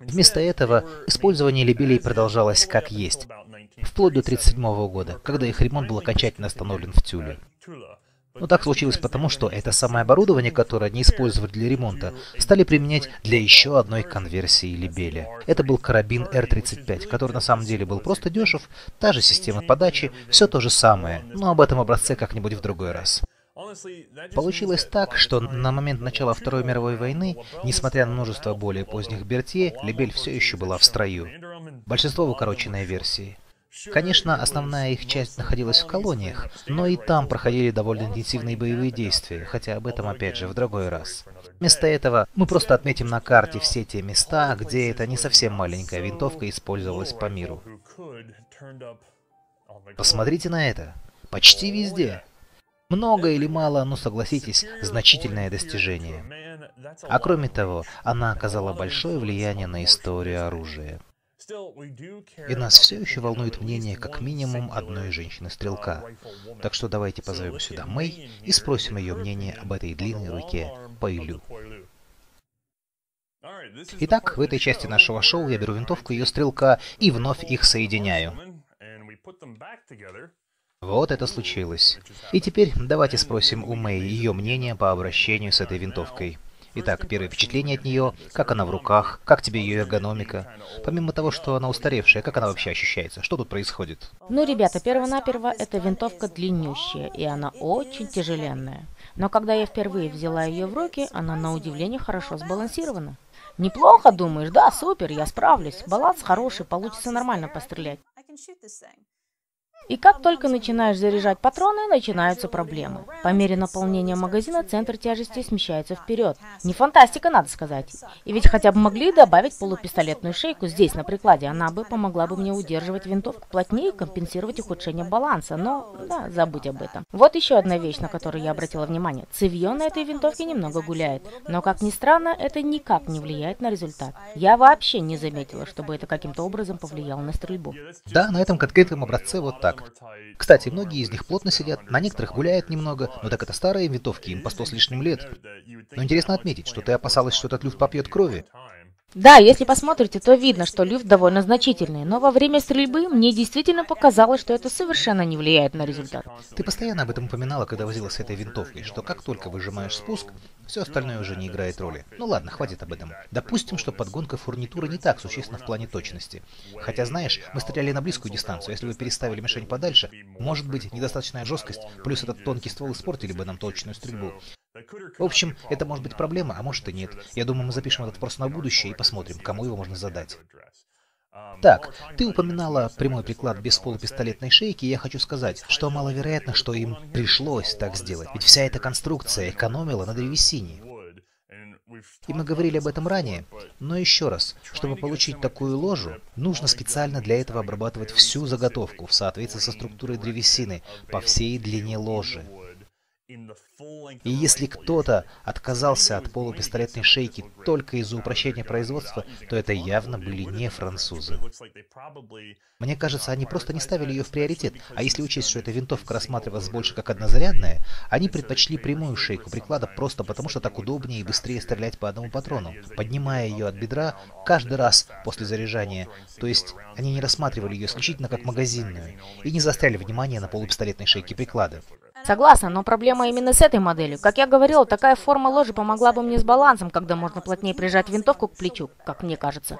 Вместо этого использование лебелей продолжалось как есть, вплоть до 1937 года, когда их ремонт был окончательно остановлен в Тюле. Но так случилось потому, что это самое оборудование, которое они использовали для ремонта, стали применять для еще одной конверсии либеля. Это был карабин R-35, который на самом деле был просто дешев, та же система подачи, все то же самое, но об этом образце как-нибудь в другой раз. Получилось так, что на момент начала Второй мировой войны, несмотря на множество более поздних Бертье, Лебель все еще была в строю. Большинство в укороченной версии. Конечно, основная их часть находилась в колониях, но и там проходили довольно интенсивные боевые действия, хотя об этом опять же в другой раз. Вместо этого мы просто отметим на карте все те места, где эта не совсем маленькая винтовка использовалась по миру. Посмотрите на это. Почти везде. Много или мало, но согласитесь, значительное достижение. А кроме того, она оказала большое влияние на историю оружия. И нас все еще волнует мнение как минимум одной женщины-стрелка. Так что давайте позовем сюда Мэй и спросим ее мнение об этой длинной руке Пэйлю. Итак, в этой части нашего шоу я беру винтовку ее стрелка и вновь их соединяю. Вот это случилось. И теперь давайте спросим у Мэй ее мнение по обращению с этой винтовкой. Итак, первое впечатление от нее, как она в руках, как тебе ее эргономика. Помимо того, что она устаревшая, как она вообще ощущается? Что тут происходит? Ну, ребята, перво-наперво эта винтовка длиннющая, и она очень тяжеленная. Но когда я впервые взяла ее в руки, она на удивление хорошо сбалансирована. Неплохо, думаешь? Да, супер, я справлюсь. Баланс хороший, получится нормально пострелять. И как только начинаешь заряжать патроны, начинаются проблемы. По мере наполнения магазина центр тяжести смещается вперед. Не фантастика, надо сказать. И ведь хотя бы могли добавить полупистолетную шейку здесь, на прикладе. Она бы помогла бы мне удерживать винтовку плотнее и компенсировать ухудшение баланса. Но, да, забудь об этом. Вот еще одна вещь, на которую я обратила внимание. Цевье на этой винтовке немного гуляет. Но, как ни странно, это никак не влияет на результат. Я вообще не заметила, чтобы это каким-то образом повлияло на стрельбу. Да, на этом конкретном образце вот так так. Кстати, многие из них плотно сидят, на некоторых гуляет немного, но так это старые винтовки, им по сто с лишним лет. Но интересно отметить, что ты опасалась, что этот люфт попьет крови. Да, если посмотрите, то видно, что люфт довольно значительный, но во время стрельбы мне действительно показалось, что это совершенно не влияет на результат. Ты постоянно об этом упоминала, когда возилась с этой винтовкой, что как только выжимаешь спуск, все остальное уже не играет роли. Ну ладно, хватит об этом. Допустим, что подгонка фурнитуры не так существенна в плане точности. Хотя, знаешь, мы стреляли на близкую дистанцию, если вы переставили мишень подальше, может быть, недостаточная жесткость, плюс этот тонкий ствол испортили бы нам точную стрельбу. В общем, это может быть проблема, а может и нет. Я думаю, мы запишем этот вопрос на будущее и посмотрим, кому его можно задать. Так, ты упоминала прямой приклад без полупистолетной шейки, и я хочу сказать, что маловероятно, что им пришлось так сделать, ведь вся эта конструкция экономила на древесине. И мы говорили об этом ранее, но еще раз, чтобы получить такую ложу, нужно специально для этого обрабатывать всю заготовку в соответствии со структурой древесины по всей длине ложи. И если кто-то отказался от полупистолетной шейки только из-за упрощения производства, то это явно были не французы. Мне кажется, они просто не ставили ее в приоритет, а если учесть, что эта винтовка рассматривалась больше как однозарядная, они предпочли прямую шейку приклада просто потому, что так удобнее и быстрее стрелять по одному патрону, поднимая ее от бедра каждый раз после заряжания, то есть они не рассматривали ее исключительно как магазинную и не застряли внимание на полупистолетной шейке приклада. Согласна, но проблема именно с этой моделью. Как я говорил, такая форма ложи помогла бы мне с балансом, когда можно плотнее прижать винтовку к плечу, как мне кажется.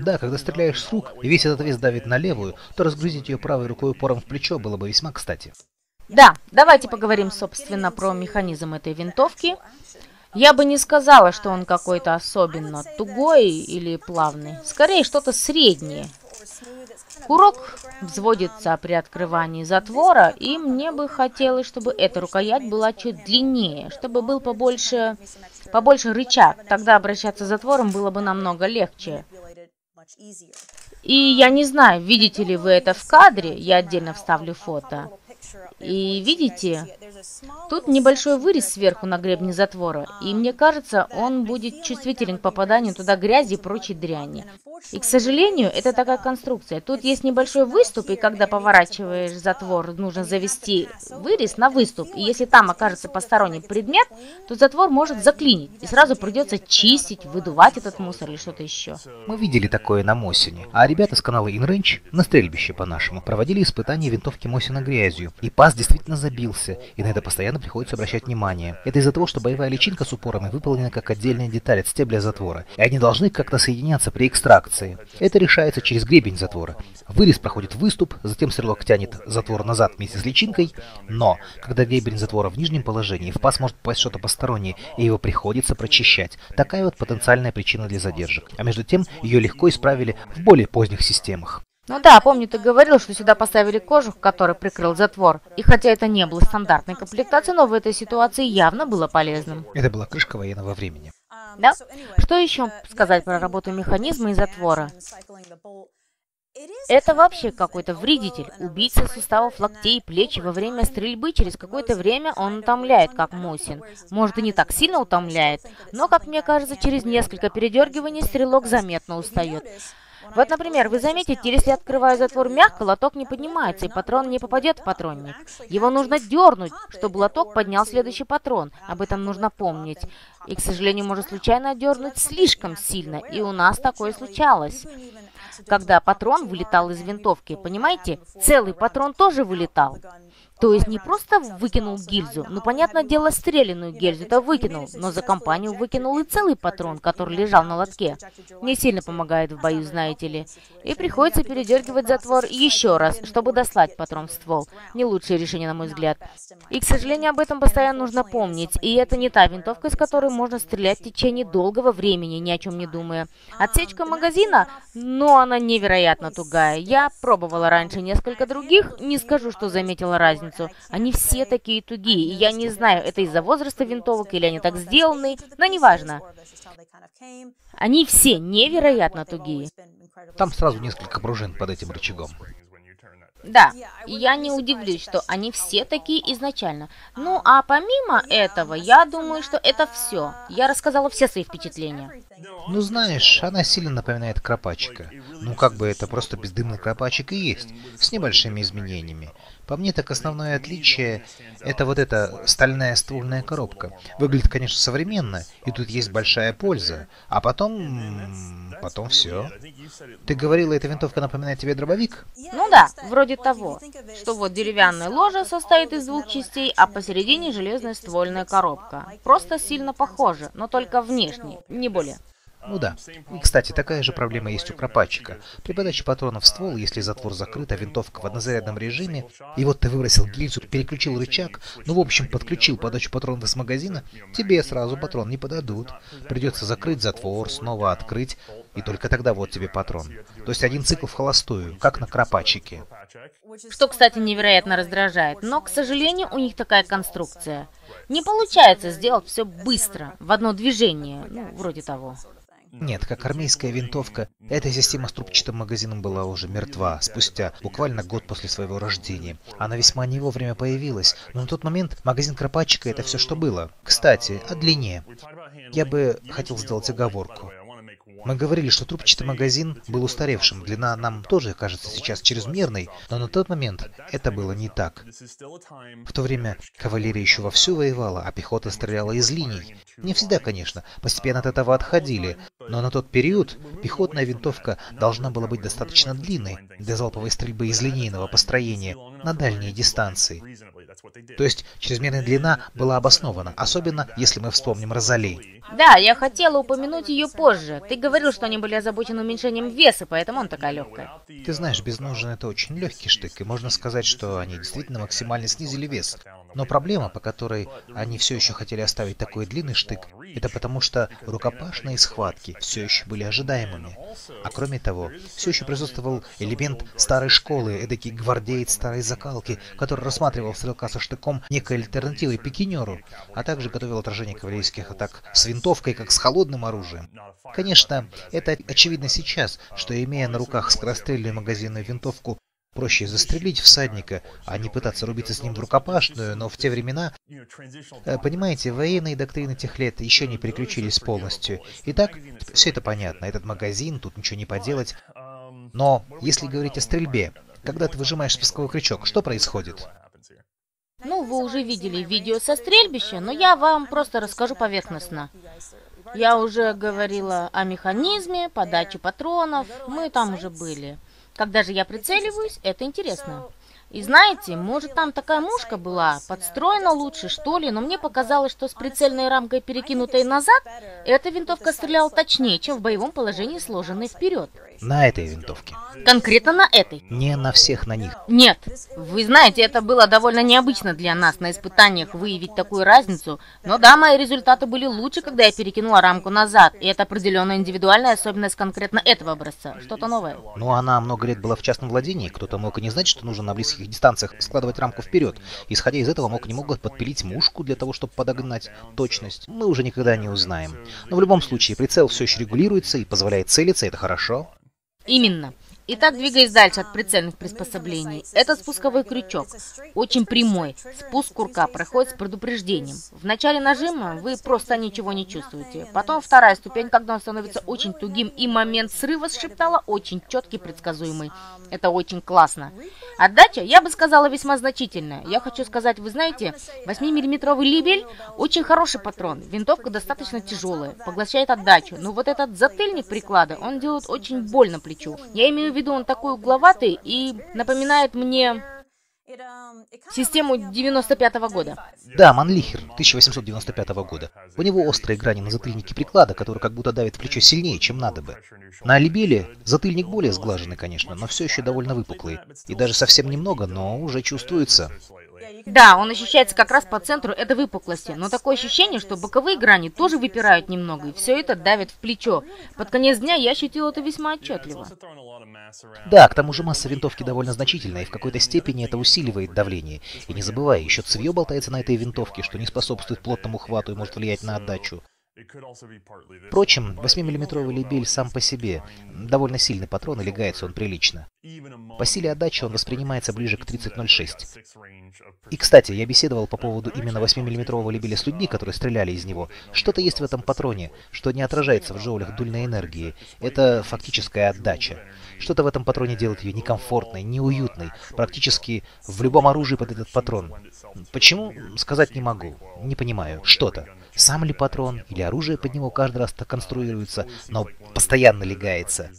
Да, когда стреляешь с рук, и весь этот вес давит на левую, то разгрузить ее правой рукой упором в плечо было бы весьма кстати. Да, давайте поговорим, собственно, про механизм этой винтовки. Я бы не сказала, что он какой-то особенно тугой или плавный. Скорее, что-то среднее. Курок взводится при открывании затвора, и мне бы хотелось, чтобы эта рукоять была чуть длиннее, чтобы был побольше, побольше рычаг. Тогда обращаться с затвором было бы намного легче. И я не знаю, видите ли вы это в кадре, я отдельно вставлю фото. И видите, тут небольшой вырез сверху на гребне затвора, и мне кажется, он будет чувствителен к попаданию туда грязи и прочей дряни. И, к сожалению, это такая конструкция. Тут есть небольшой выступ, и когда поворачиваешь затвор, нужно завести вырез на выступ. И если там окажется посторонний предмет, то затвор может заклинить, и сразу придется чистить, выдувать этот мусор или что-то еще. Мы видели такое на Мосине, а ребята с канала InRange, на стрельбище по-нашему, проводили испытания винтовки Мосина грязью. И пас действительно забился, и на это постоянно приходится обращать внимание. Это из-за того, что боевая личинка с упорами выполнена как отдельная деталь от стебля затвора, и они должны как-то соединяться при экстракции. Это решается через гребень затвора. Вырез проходит выступ, затем стрелок тянет затвор назад вместе с личинкой, но когда гребень затвора в нижнем положении, в паз может попасть что-то постороннее, и его приходится прочищать. Такая вот потенциальная причина для задержек. А между тем, ее легко исправили в более поздних системах. Ну да, помню, ты говорил, что сюда поставили кожух, который прикрыл затвор. И хотя это не было стандартной комплектацией, но в этой ситуации явно было полезным. Это была крышка военного времени. Да? Что еще сказать про работу механизма и затвора? Это вообще какой-то вредитель, убийца суставов локтей и плеч, во время стрельбы через какое-то время он утомляет, как Мосин. Может и не так сильно утомляет, но, как мне кажется, через несколько передергиваний стрелок заметно устает. Вот, например, вы заметите, если открываю затвор мягко, лоток не поднимается, и патрон не попадет в патронник. Его нужно дернуть, чтобы лоток поднял следующий патрон. Об этом нужно помнить. И, к сожалению, может случайно дернуть слишком сильно, и у нас такое случалось. Когда патрон вылетал из винтовки, понимаете? Целый патрон тоже вылетал. То есть не просто выкинул гильзу, ну, понятное дело, стрелянную гильзу-то выкинул, но за компанию выкинул и целый патрон, который лежал на лотке. Не сильно помогает в бою, знаете ли. И приходится передергивать затвор еще раз, чтобы дослать патрон в ствол. Не лучшее решение, на мой взгляд. И, к сожалению, об этом постоянно нужно помнить. И это не та винтовка, из которой можно стрелять в течение долгого времени, ни о чем не думая. Отсечка магазина, но она невероятно тугая. Я пробовала раньше несколько других, не скажу, что заметила разницу разницу. Они все такие тугие, и я не знаю, это из-за возраста винтовок или они так сделаны, но неважно. Они все невероятно тугие. Там сразу несколько пружин под этим рычагом. Да, я не удивлюсь, что они все такие изначально. Ну, а помимо этого, я думаю, что это все. Я рассказала все свои впечатления. Ну, знаешь, она сильно напоминает кропачика. Ну, как бы это просто бездымный кропачик и есть, с небольшими изменениями. По мне, так основное отличие – это вот эта стальная ствольная коробка. Выглядит, конечно, современно, и тут есть большая польза. А потом... потом все. Ты говорила, эта винтовка напоминает тебе дробовик? Ну да, вроде того. Что вот деревянная ложа состоит из двух частей, а посередине железная ствольная коробка. Просто сильно похоже, но только внешне, не более. Ну да. И, кстати, такая же проблема есть у кропатчика. При подаче патронов в ствол, если затвор закрыт, а винтовка в однозарядном режиме, и вот ты выбросил гильзу, переключил рычаг, ну в общем подключил подачу патронов с магазина, тебе сразу патрон не подадут. Придется закрыть затвор, снова открыть, и только тогда вот тебе патрон. То есть один цикл в холостую, как на кропатчике. Что, кстати, невероятно раздражает, но, к сожалению, у них такая конструкция. Не получается сделать все быстро, в одно движение, ну, вроде того. Нет, как армейская винтовка, эта система с трубчатым магазином была уже мертва, спустя буквально год после своего рождения. Она весьма не вовремя появилась, но на тот момент магазин Кропатчика это все, что было. Кстати, о длине. Я бы хотел сделать оговорку. Мы говорили, что трубчатый магазин был устаревшим. Длина нам тоже кажется сейчас чрезмерной, но на тот момент это было не так. В то время кавалерия еще вовсю воевала, а пехота стреляла из линий. Не всегда, конечно, постепенно от этого отходили, но на тот период пехотная винтовка должна была быть достаточно длинной для залповой стрельбы из линейного построения на дальние дистанции. То есть чрезмерная длина была обоснована, особенно если мы вспомним Розали. Да, я хотела упомянуть ее позже. Ты говорил, что они были озабочены уменьшением веса, поэтому он такая легкая. Ты знаешь, без ножен это очень легкий штык, и можно сказать, что они действительно максимально снизили вес. Но проблема, по которой они все еще хотели оставить такой длинный штык, это потому что рукопашные схватки все еще были ожидаемыми. А кроме того, все еще присутствовал элемент старой школы, эдакий гвардеец старой закалки, который рассматривал стрелка со штыком некой альтернативой пикинеру, а также готовил отражение кавалерийских атак с винтовкой, как с холодным оружием. Конечно, это очевидно сейчас, что имея на руках скорострельную магазинную винтовку, Проще застрелить всадника, а не пытаться рубиться с ним в рукопашную, но в те времена, э, понимаете, военные доктрины тех лет еще не переключились полностью. Итак, все это понятно, этот магазин, тут ничего не поделать. Но если говорить о стрельбе, когда ты выжимаешь спусковой крючок, что происходит? Ну, вы уже видели видео со стрельбища, но я вам просто расскажу поверхностно. Я уже говорила о механизме, подаче патронов, мы там уже были. Когда же я прицеливаюсь, это интересно. И знаете, может там такая мушка была, подстроена лучше, что ли, но мне показалось, что с прицельной рамкой, перекинутой назад, эта винтовка стреляла точнее, чем в боевом положении, сложенной вперед. На этой винтовке. Конкретно на этой. Не на всех на них. Нет. Вы знаете, это было довольно необычно для нас на испытаниях выявить такую разницу. Но да, мои результаты были лучше, когда я перекинула рамку назад. И это определенная индивидуальная особенность конкретно этого образца. Что-то новое. Ну, она много лет была в частном владении. Кто-то мог и не знать, что нужно на близких дистанциях складывать рамку вперед. Исходя из этого, мог не могут подпилить мушку для того, чтобы подогнать точность. Мы уже никогда не узнаем. Но в любом случае, прицел все еще регулируется и позволяет целиться, это хорошо. Именно. Итак, двигаясь дальше от прицельных приспособлений, этот спусковой крючок очень прямой. Спуск курка проходит с предупреждением. В начале нажима вы просто ничего не чувствуете. Потом вторая ступень, когда он становится очень тугим, и момент срыва с шептала очень четкий, предсказуемый. Это очень классно. Отдача, я бы сказала, весьма значительная. Я хочу сказать, вы знаете, 8-миллиметровый либель очень хороший патрон. Винтовка достаточно тяжелая, поглощает отдачу. Но вот этот затыльник приклада, он делает очень больно плечу. Я имею виду, он такой угловатый и напоминает мне Систему 95 -го года. Да, Манлихер 1895 года. У него острые грани на затыльнике приклада, который как будто давит плечо сильнее, чем надо бы. На Алибеле затыльник более сглаженный, конечно, но все еще довольно выпуклый. И даже совсем немного, но уже чувствуется. Да, он ощущается как раз по центру этой выпуклости, но такое ощущение, что боковые грани тоже выпирают немного, и все это давит в плечо. Под конец дня я ощутил это весьма отчетливо. Да, к тому же масса винтовки довольно значительная, и в какой-то степени это усиливает давление. И не забывай, еще цевье болтается на этой винтовке, что не способствует плотному хвату и может влиять на отдачу. Впрочем, 8-миллиметровый лебель сам по себе довольно сильный патрон и легается он прилично. По силе отдачи он воспринимается ближе к 30.06. И, кстати, я беседовал по поводу именно 8-миллиметрового лебеля с людьми, которые стреляли из него. Что-то есть в этом патроне, что не отражается в джоулях дульной энергии. Это фактическая отдача. Что-то в этом патроне делает ее некомфортной, неуютной, практически в любом оружии под этот патрон. Почему, сказать не могу. Не понимаю. Что-то. Сам ли патрон или оружие под него каждый раз так конструируется, но постоянно легается.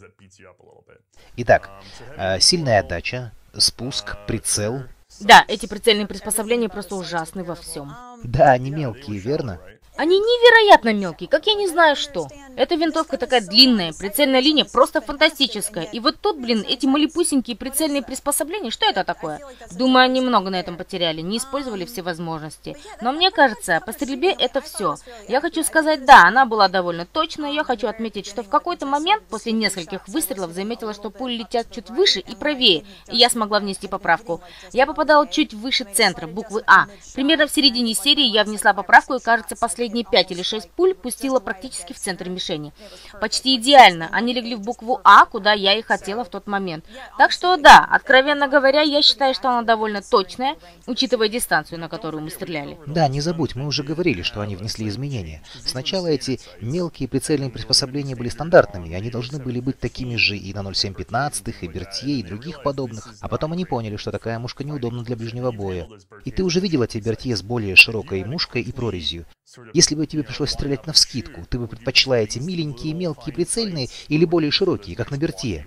Итак, э, сильная отдача, спуск, прицел. Да, эти прицельные приспособления просто ужасны во всем. Да, они мелкие, верно? Они невероятно мелкие, как я не знаю что. Эта винтовка такая длинная, прицельная линия просто фантастическая. И вот тут, блин, эти малепусенькие прицельные приспособления, что это такое? Думаю, они много на этом потеряли, не использовали все возможности. Но мне кажется, по стрельбе это все. Я хочу сказать, да, она была довольно точная. Я хочу отметить, что в какой-то момент, после нескольких выстрелов, заметила, что пули летят чуть выше и правее, и я смогла внести поправку. Я попадала чуть выше центра, буквы А. Примерно в середине серии я внесла поправку, и кажется, последние 5 или 6 пуль пустила практически в центр мишени. Почти идеально. Они легли в букву А, куда я и хотела в тот момент. Так что да, откровенно говоря, я считаю, что она довольно точная, учитывая дистанцию, на которую мы стреляли. Да, не забудь, мы уже говорили, что они внесли изменения. Сначала эти мелкие прицельные приспособления были стандартными, и они должны были быть такими же и на 0,715, и Бертье, и других подобных. А потом они поняли, что такая мушка неудобна для ближнего боя. И ты уже видел эти Бертье с более широкой мушкой и прорезью. Если бы тебе пришлось стрелять на вскидку, ты бы предпочла эти миленькие, мелкие, прицельные или более широкие, как на Бертье?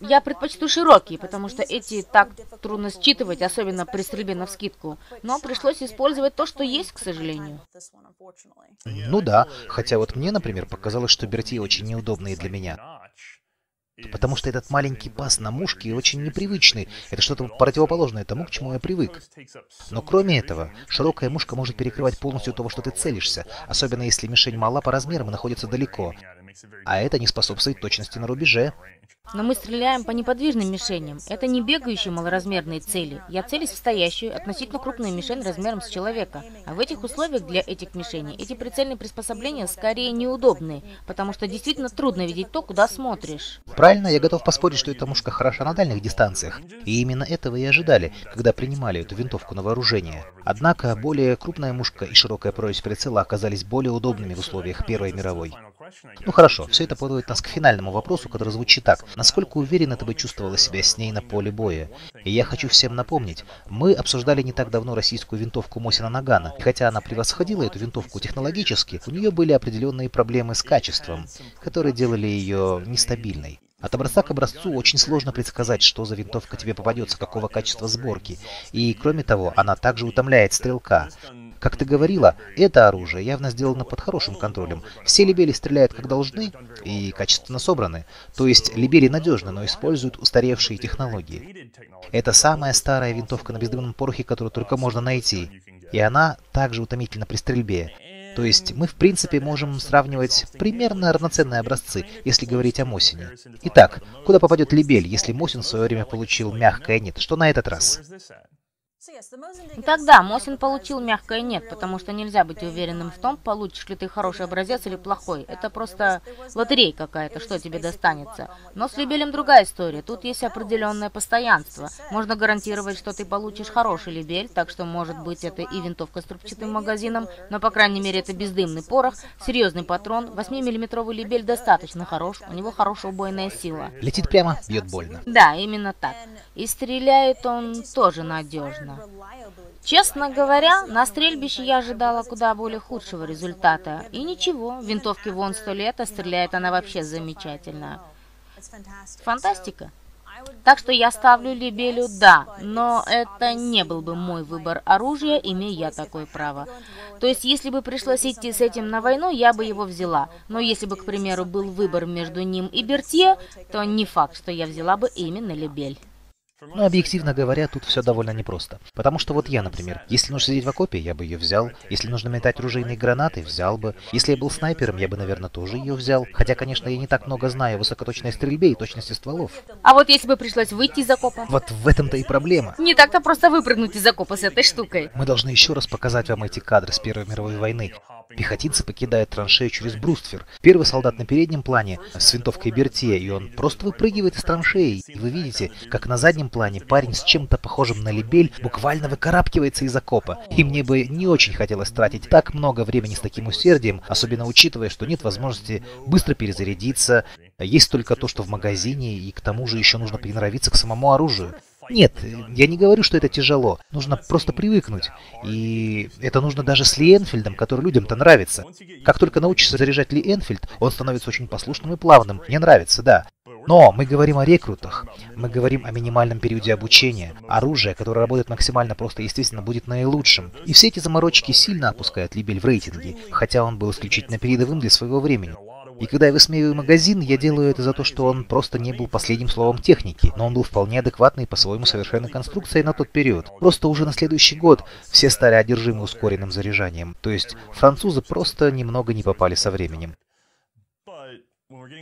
Я предпочту широкие, потому что эти так трудно считывать, особенно при стрельбе на вскидку. Но пришлось использовать то, что есть, к сожалению. Ну да, хотя вот мне, например, показалось, что Бертье очень неудобные для меня. Потому что этот маленький пас на мушке очень непривычный. Это что-то противоположное тому, к чему я привык. Но кроме этого, широкая мушка может перекрывать полностью того, что ты целишься, особенно если мишень мала по размерам и находится далеко. А это не способствует точности на рубеже. Но мы стреляем по неподвижным мишеням. Это не бегающие малоразмерные цели. Я целюсь в стоящую, относительно крупную мишень размером с человека. А в этих условиях для этих мишеней эти прицельные приспособления скорее неудобные, потому что действительно трудно видеть то, куда смотришь. Правильно, я готов поспорить, что эта мушка хороша на дальних дистанциях. И именно этого и ожидали, когда принимали эту винтовку на вооружение. Однако, более крупная мушка и широкая прорезь прицела оказались более удобными в условиях Первой мировой. Ну хорошо, все это подводит нас к финальному вопросу, который звучит так. Насколько уверенно ты бы чувствовала себя с ней на поле боя? И я хочу всем напомнить, мы обсуждали не так давно российскую винтовку Мосина Нагана. И хотя она превосходила эту винтовку технологически, у нее были определенные проблемы с качеством, которые делали ее нестабильной. От образца к образцу очень сложно предсказать, что за винтовка тебе попадется, какого качества сборки. И кроме того, она также утомляет стрелка. Как ты говорила, это оружие явно сделано под хорошим контролем. Все либели стреляют как должны и качественно собраны. То есть либели надежны, но используют устаревшие технологии. Это самая старая винтовка на бездымном порохе, которую только можно найти. И она также утомительна при стрельбе. То есть мы в принципе можем сравнивать примерно равноценные образцы, если говорить о Мосине. Итак, куда попадет Либель, если Мосин в свое время получил мягкое «нет»? Что на этот раз? Тогда Мосин получил мягкое «нет», потому что нельзя быть уверенным в том, получишь ли ты хороший образец или плохой. Это просто лотерей какая-то, что тебе достанется. Но с Либелем другая история. Тут есть определенное постоянство. Можно гарантировать, что ты получишь хороший Либель, так что может быть это и винтовка с трубчатым магазином, но по крайней мере это бездымный порох, серьезный патрон, 8-миллиметровый Либель достаточно хорош, у него хорошая убойная сила. Летит прямо, бьет больно. Да, именно так. И стреляет он тоже надежно. Честно говоря, на стрельбище я ожидала куда более худшего результата. И ничего, винтовки вон сто лет, а стреляет она вообще замечательно. Фантастика. Так что я ставлю Либелю «да», но это не был бы мой выбор оружия, имея я такое право. То есть, если бы пришлось идти с этим на войну, я бы его взяла. Но если бы, к примеру, был выбор между ним и Бертье, то не факт, что я взяла бы именно Либель. Но объективно говоря, тут все довольно непросто. Потому что вот я, например, если нужно сидеть в окопе, я бы ее взял. Если нужно метать ружейные гранаты, взял бы. Если я был снайпером, я бы, наверное, тоже ее взял. Хотя, конечно, я не так много знаю о высокоточной стрельбе и точности стволов. А вот если бы пришлось выйти из окопа? Вот в этом-то и проблема. Не так-то просто выпрыгнуть из окопа с этой штукой. Мы должны еще раз показать вам эти кадры с Первой мировой войны. Пехотинцы покидают траншею через бруствер. Первый солдат на переднем плане с винтовкой Бертье, и он просто выпрыгивает из траншеи. И вы видите, как на заднем плане парень с чем-то похожим на лебель буквально выкарабкивается из окопа. И мне бы не очень хотелось тратить так много времени с таким усердием, особенно учитывая, что нет возможности быстро перезарядиться, есть только то, что в магазине, и к тому же еще нужно приноровиться к самому оружию. Нет, я не говорю, что это тяжело. Нужно просто привыкнуть. И это нужно даже с Ли Энфильдом, который людям-то нравится. Как только научишься заряжать Ли Энфильд, он становится очень послушным и плавным. Мне нравится, да. Но мы говорим о рекрутах, мы говорим о минимальном периоде обучения. Оружие, которое работает максимально просто, естественно, будет наилучшим. И все эти заморочки сильно опускают Либель в рейтинге, хотя он был исключительно передовым для своего времени. И когда я высмеиваю магазин, я делаю это за то, что он просто не был последним словом техники, но он был вполне адекватной по-своему совершенной конструкцией на тот период. Просто уже на следующий год все стали одержимы ускоренным заряжанием, то есть французы просто немного не попали со временем.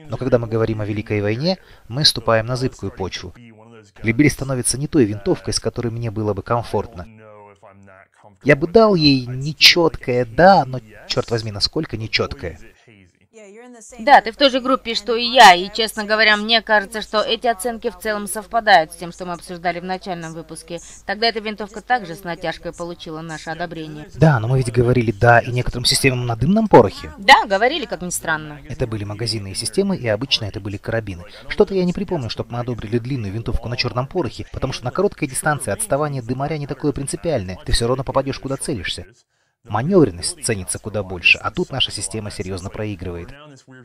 Но когда мы говорим о Великой войне, мы ступаем на зыбкую почву. Либери становится не той винтовкой, с которой мне было бы комфортно. Я бы дал ей нечеткое «да», но, черт возьми, насколько нечеткое. Да, ты в той же группе, что и я, и, честно говоря, мне кажется, что эти оценки в целом совпадают с тем, что мы обсуждали в начальном выпуске. Тогда эта винтовка также с натяжкой получила наше одобрение. Да, но мы ведь говорили «да» и некоторым системам на дымном порохе. Да, говорили, как ни странно. Это были магазинные системы, и обычно это были карабины. Что-то я не припомню, чтобы мы одобрили длинную винтовку на черном порохе, потому что на короткой дистанции отставание дымаря не такое принципиальное. Ты все равно попадешь, куда целишься. Маневренность ценится куда больше, а тут наша система серьезно проигрывает.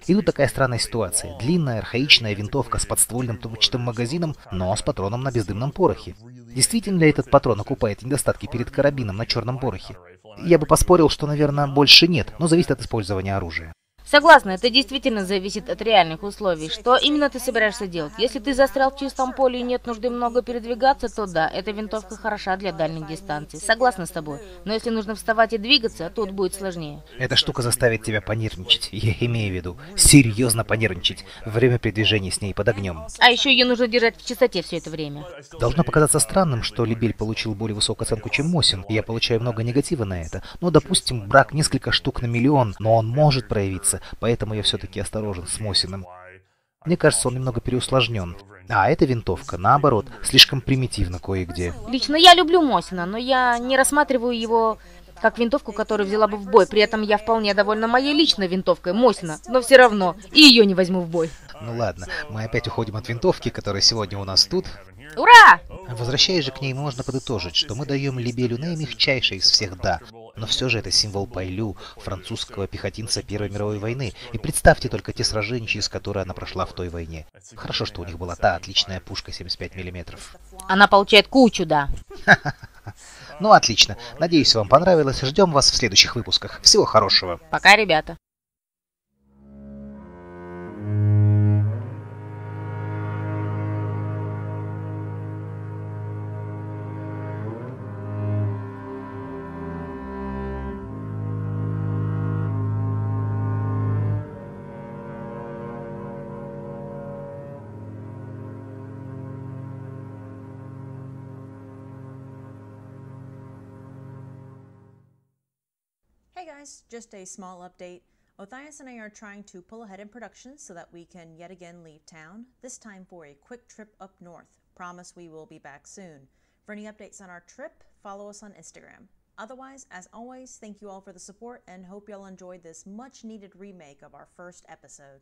И тут такая странная ситуация. Длинная архаичная винтовка с подствольным трубчатым магазином, но с патроном на бездымном порохе. Действительно ли этот патрон окупает недостатки перед карабином на черном порохе? Я бы поспорил, что, наверное, больше нет, но зависит от использования оружия. Согласна, это действительно зависит от реальных условий. Что именно ты собираешься делать? Если ты застрял в чистом поле и нет нужды много передвигаться, то да, эта винтовка хороша для дальних дистанций. Согласна с тобой. Но если нужно вставать и двигаться, тут будет сложнее. Эта штука заставит тебя понервничать. Я имею в виду, серьезно понервничать. Время передвижения с ней под огнем. А еще ее нужно держать в чистоте все это время. Должно показаться странным, что Либель получил более высокую оценку, чем Мосин. Я получаю много негатива на это. Но, допустим, брак несколько штук на миллион, но он может проявиться поэтому я все-таки осторожен с Мосиным. Мне кажется, он немного переусложнен. А эта винтовка, наоборот, слишком примитивна кое-где. Лично я люблю Мосина, но я не рассматриваю его как винтовку, которую взяла бы в бой. При этом я вполне довольна моей личной винтовкой, Мосина, но все равно и ее не возьму в бой. Ну ладно, мы опять уходим от винтовки, которая сегодня у нас тут. Ура! Возвращаясь же к ней, можно подытожить, что мы даем Либелю наимягчайшее из всех «да», Но все же это символ Пайлю, французского пехотинца Первой мировой войны. И представьте только те сражения, через которые она прошла в той войне. Хорошо, что у них была та отличная пушка 75 миллиметров. Она получает кучу, да. Ну, отлично. Надеюсь, вам понравилось. Ждем вас в следующих выпусках. Всего хорошего. Пока, ребята. Just a small update. Othnius and I are trying to pull ahead in production so that we can yet again leave town, this time for a quick trip up north. Promise we will be back soon. For any updates on our trip, follow us on Instagram. Otherwise, as always, thank you all for the support and hope y'all enjoyed this much needed remake of our first episode.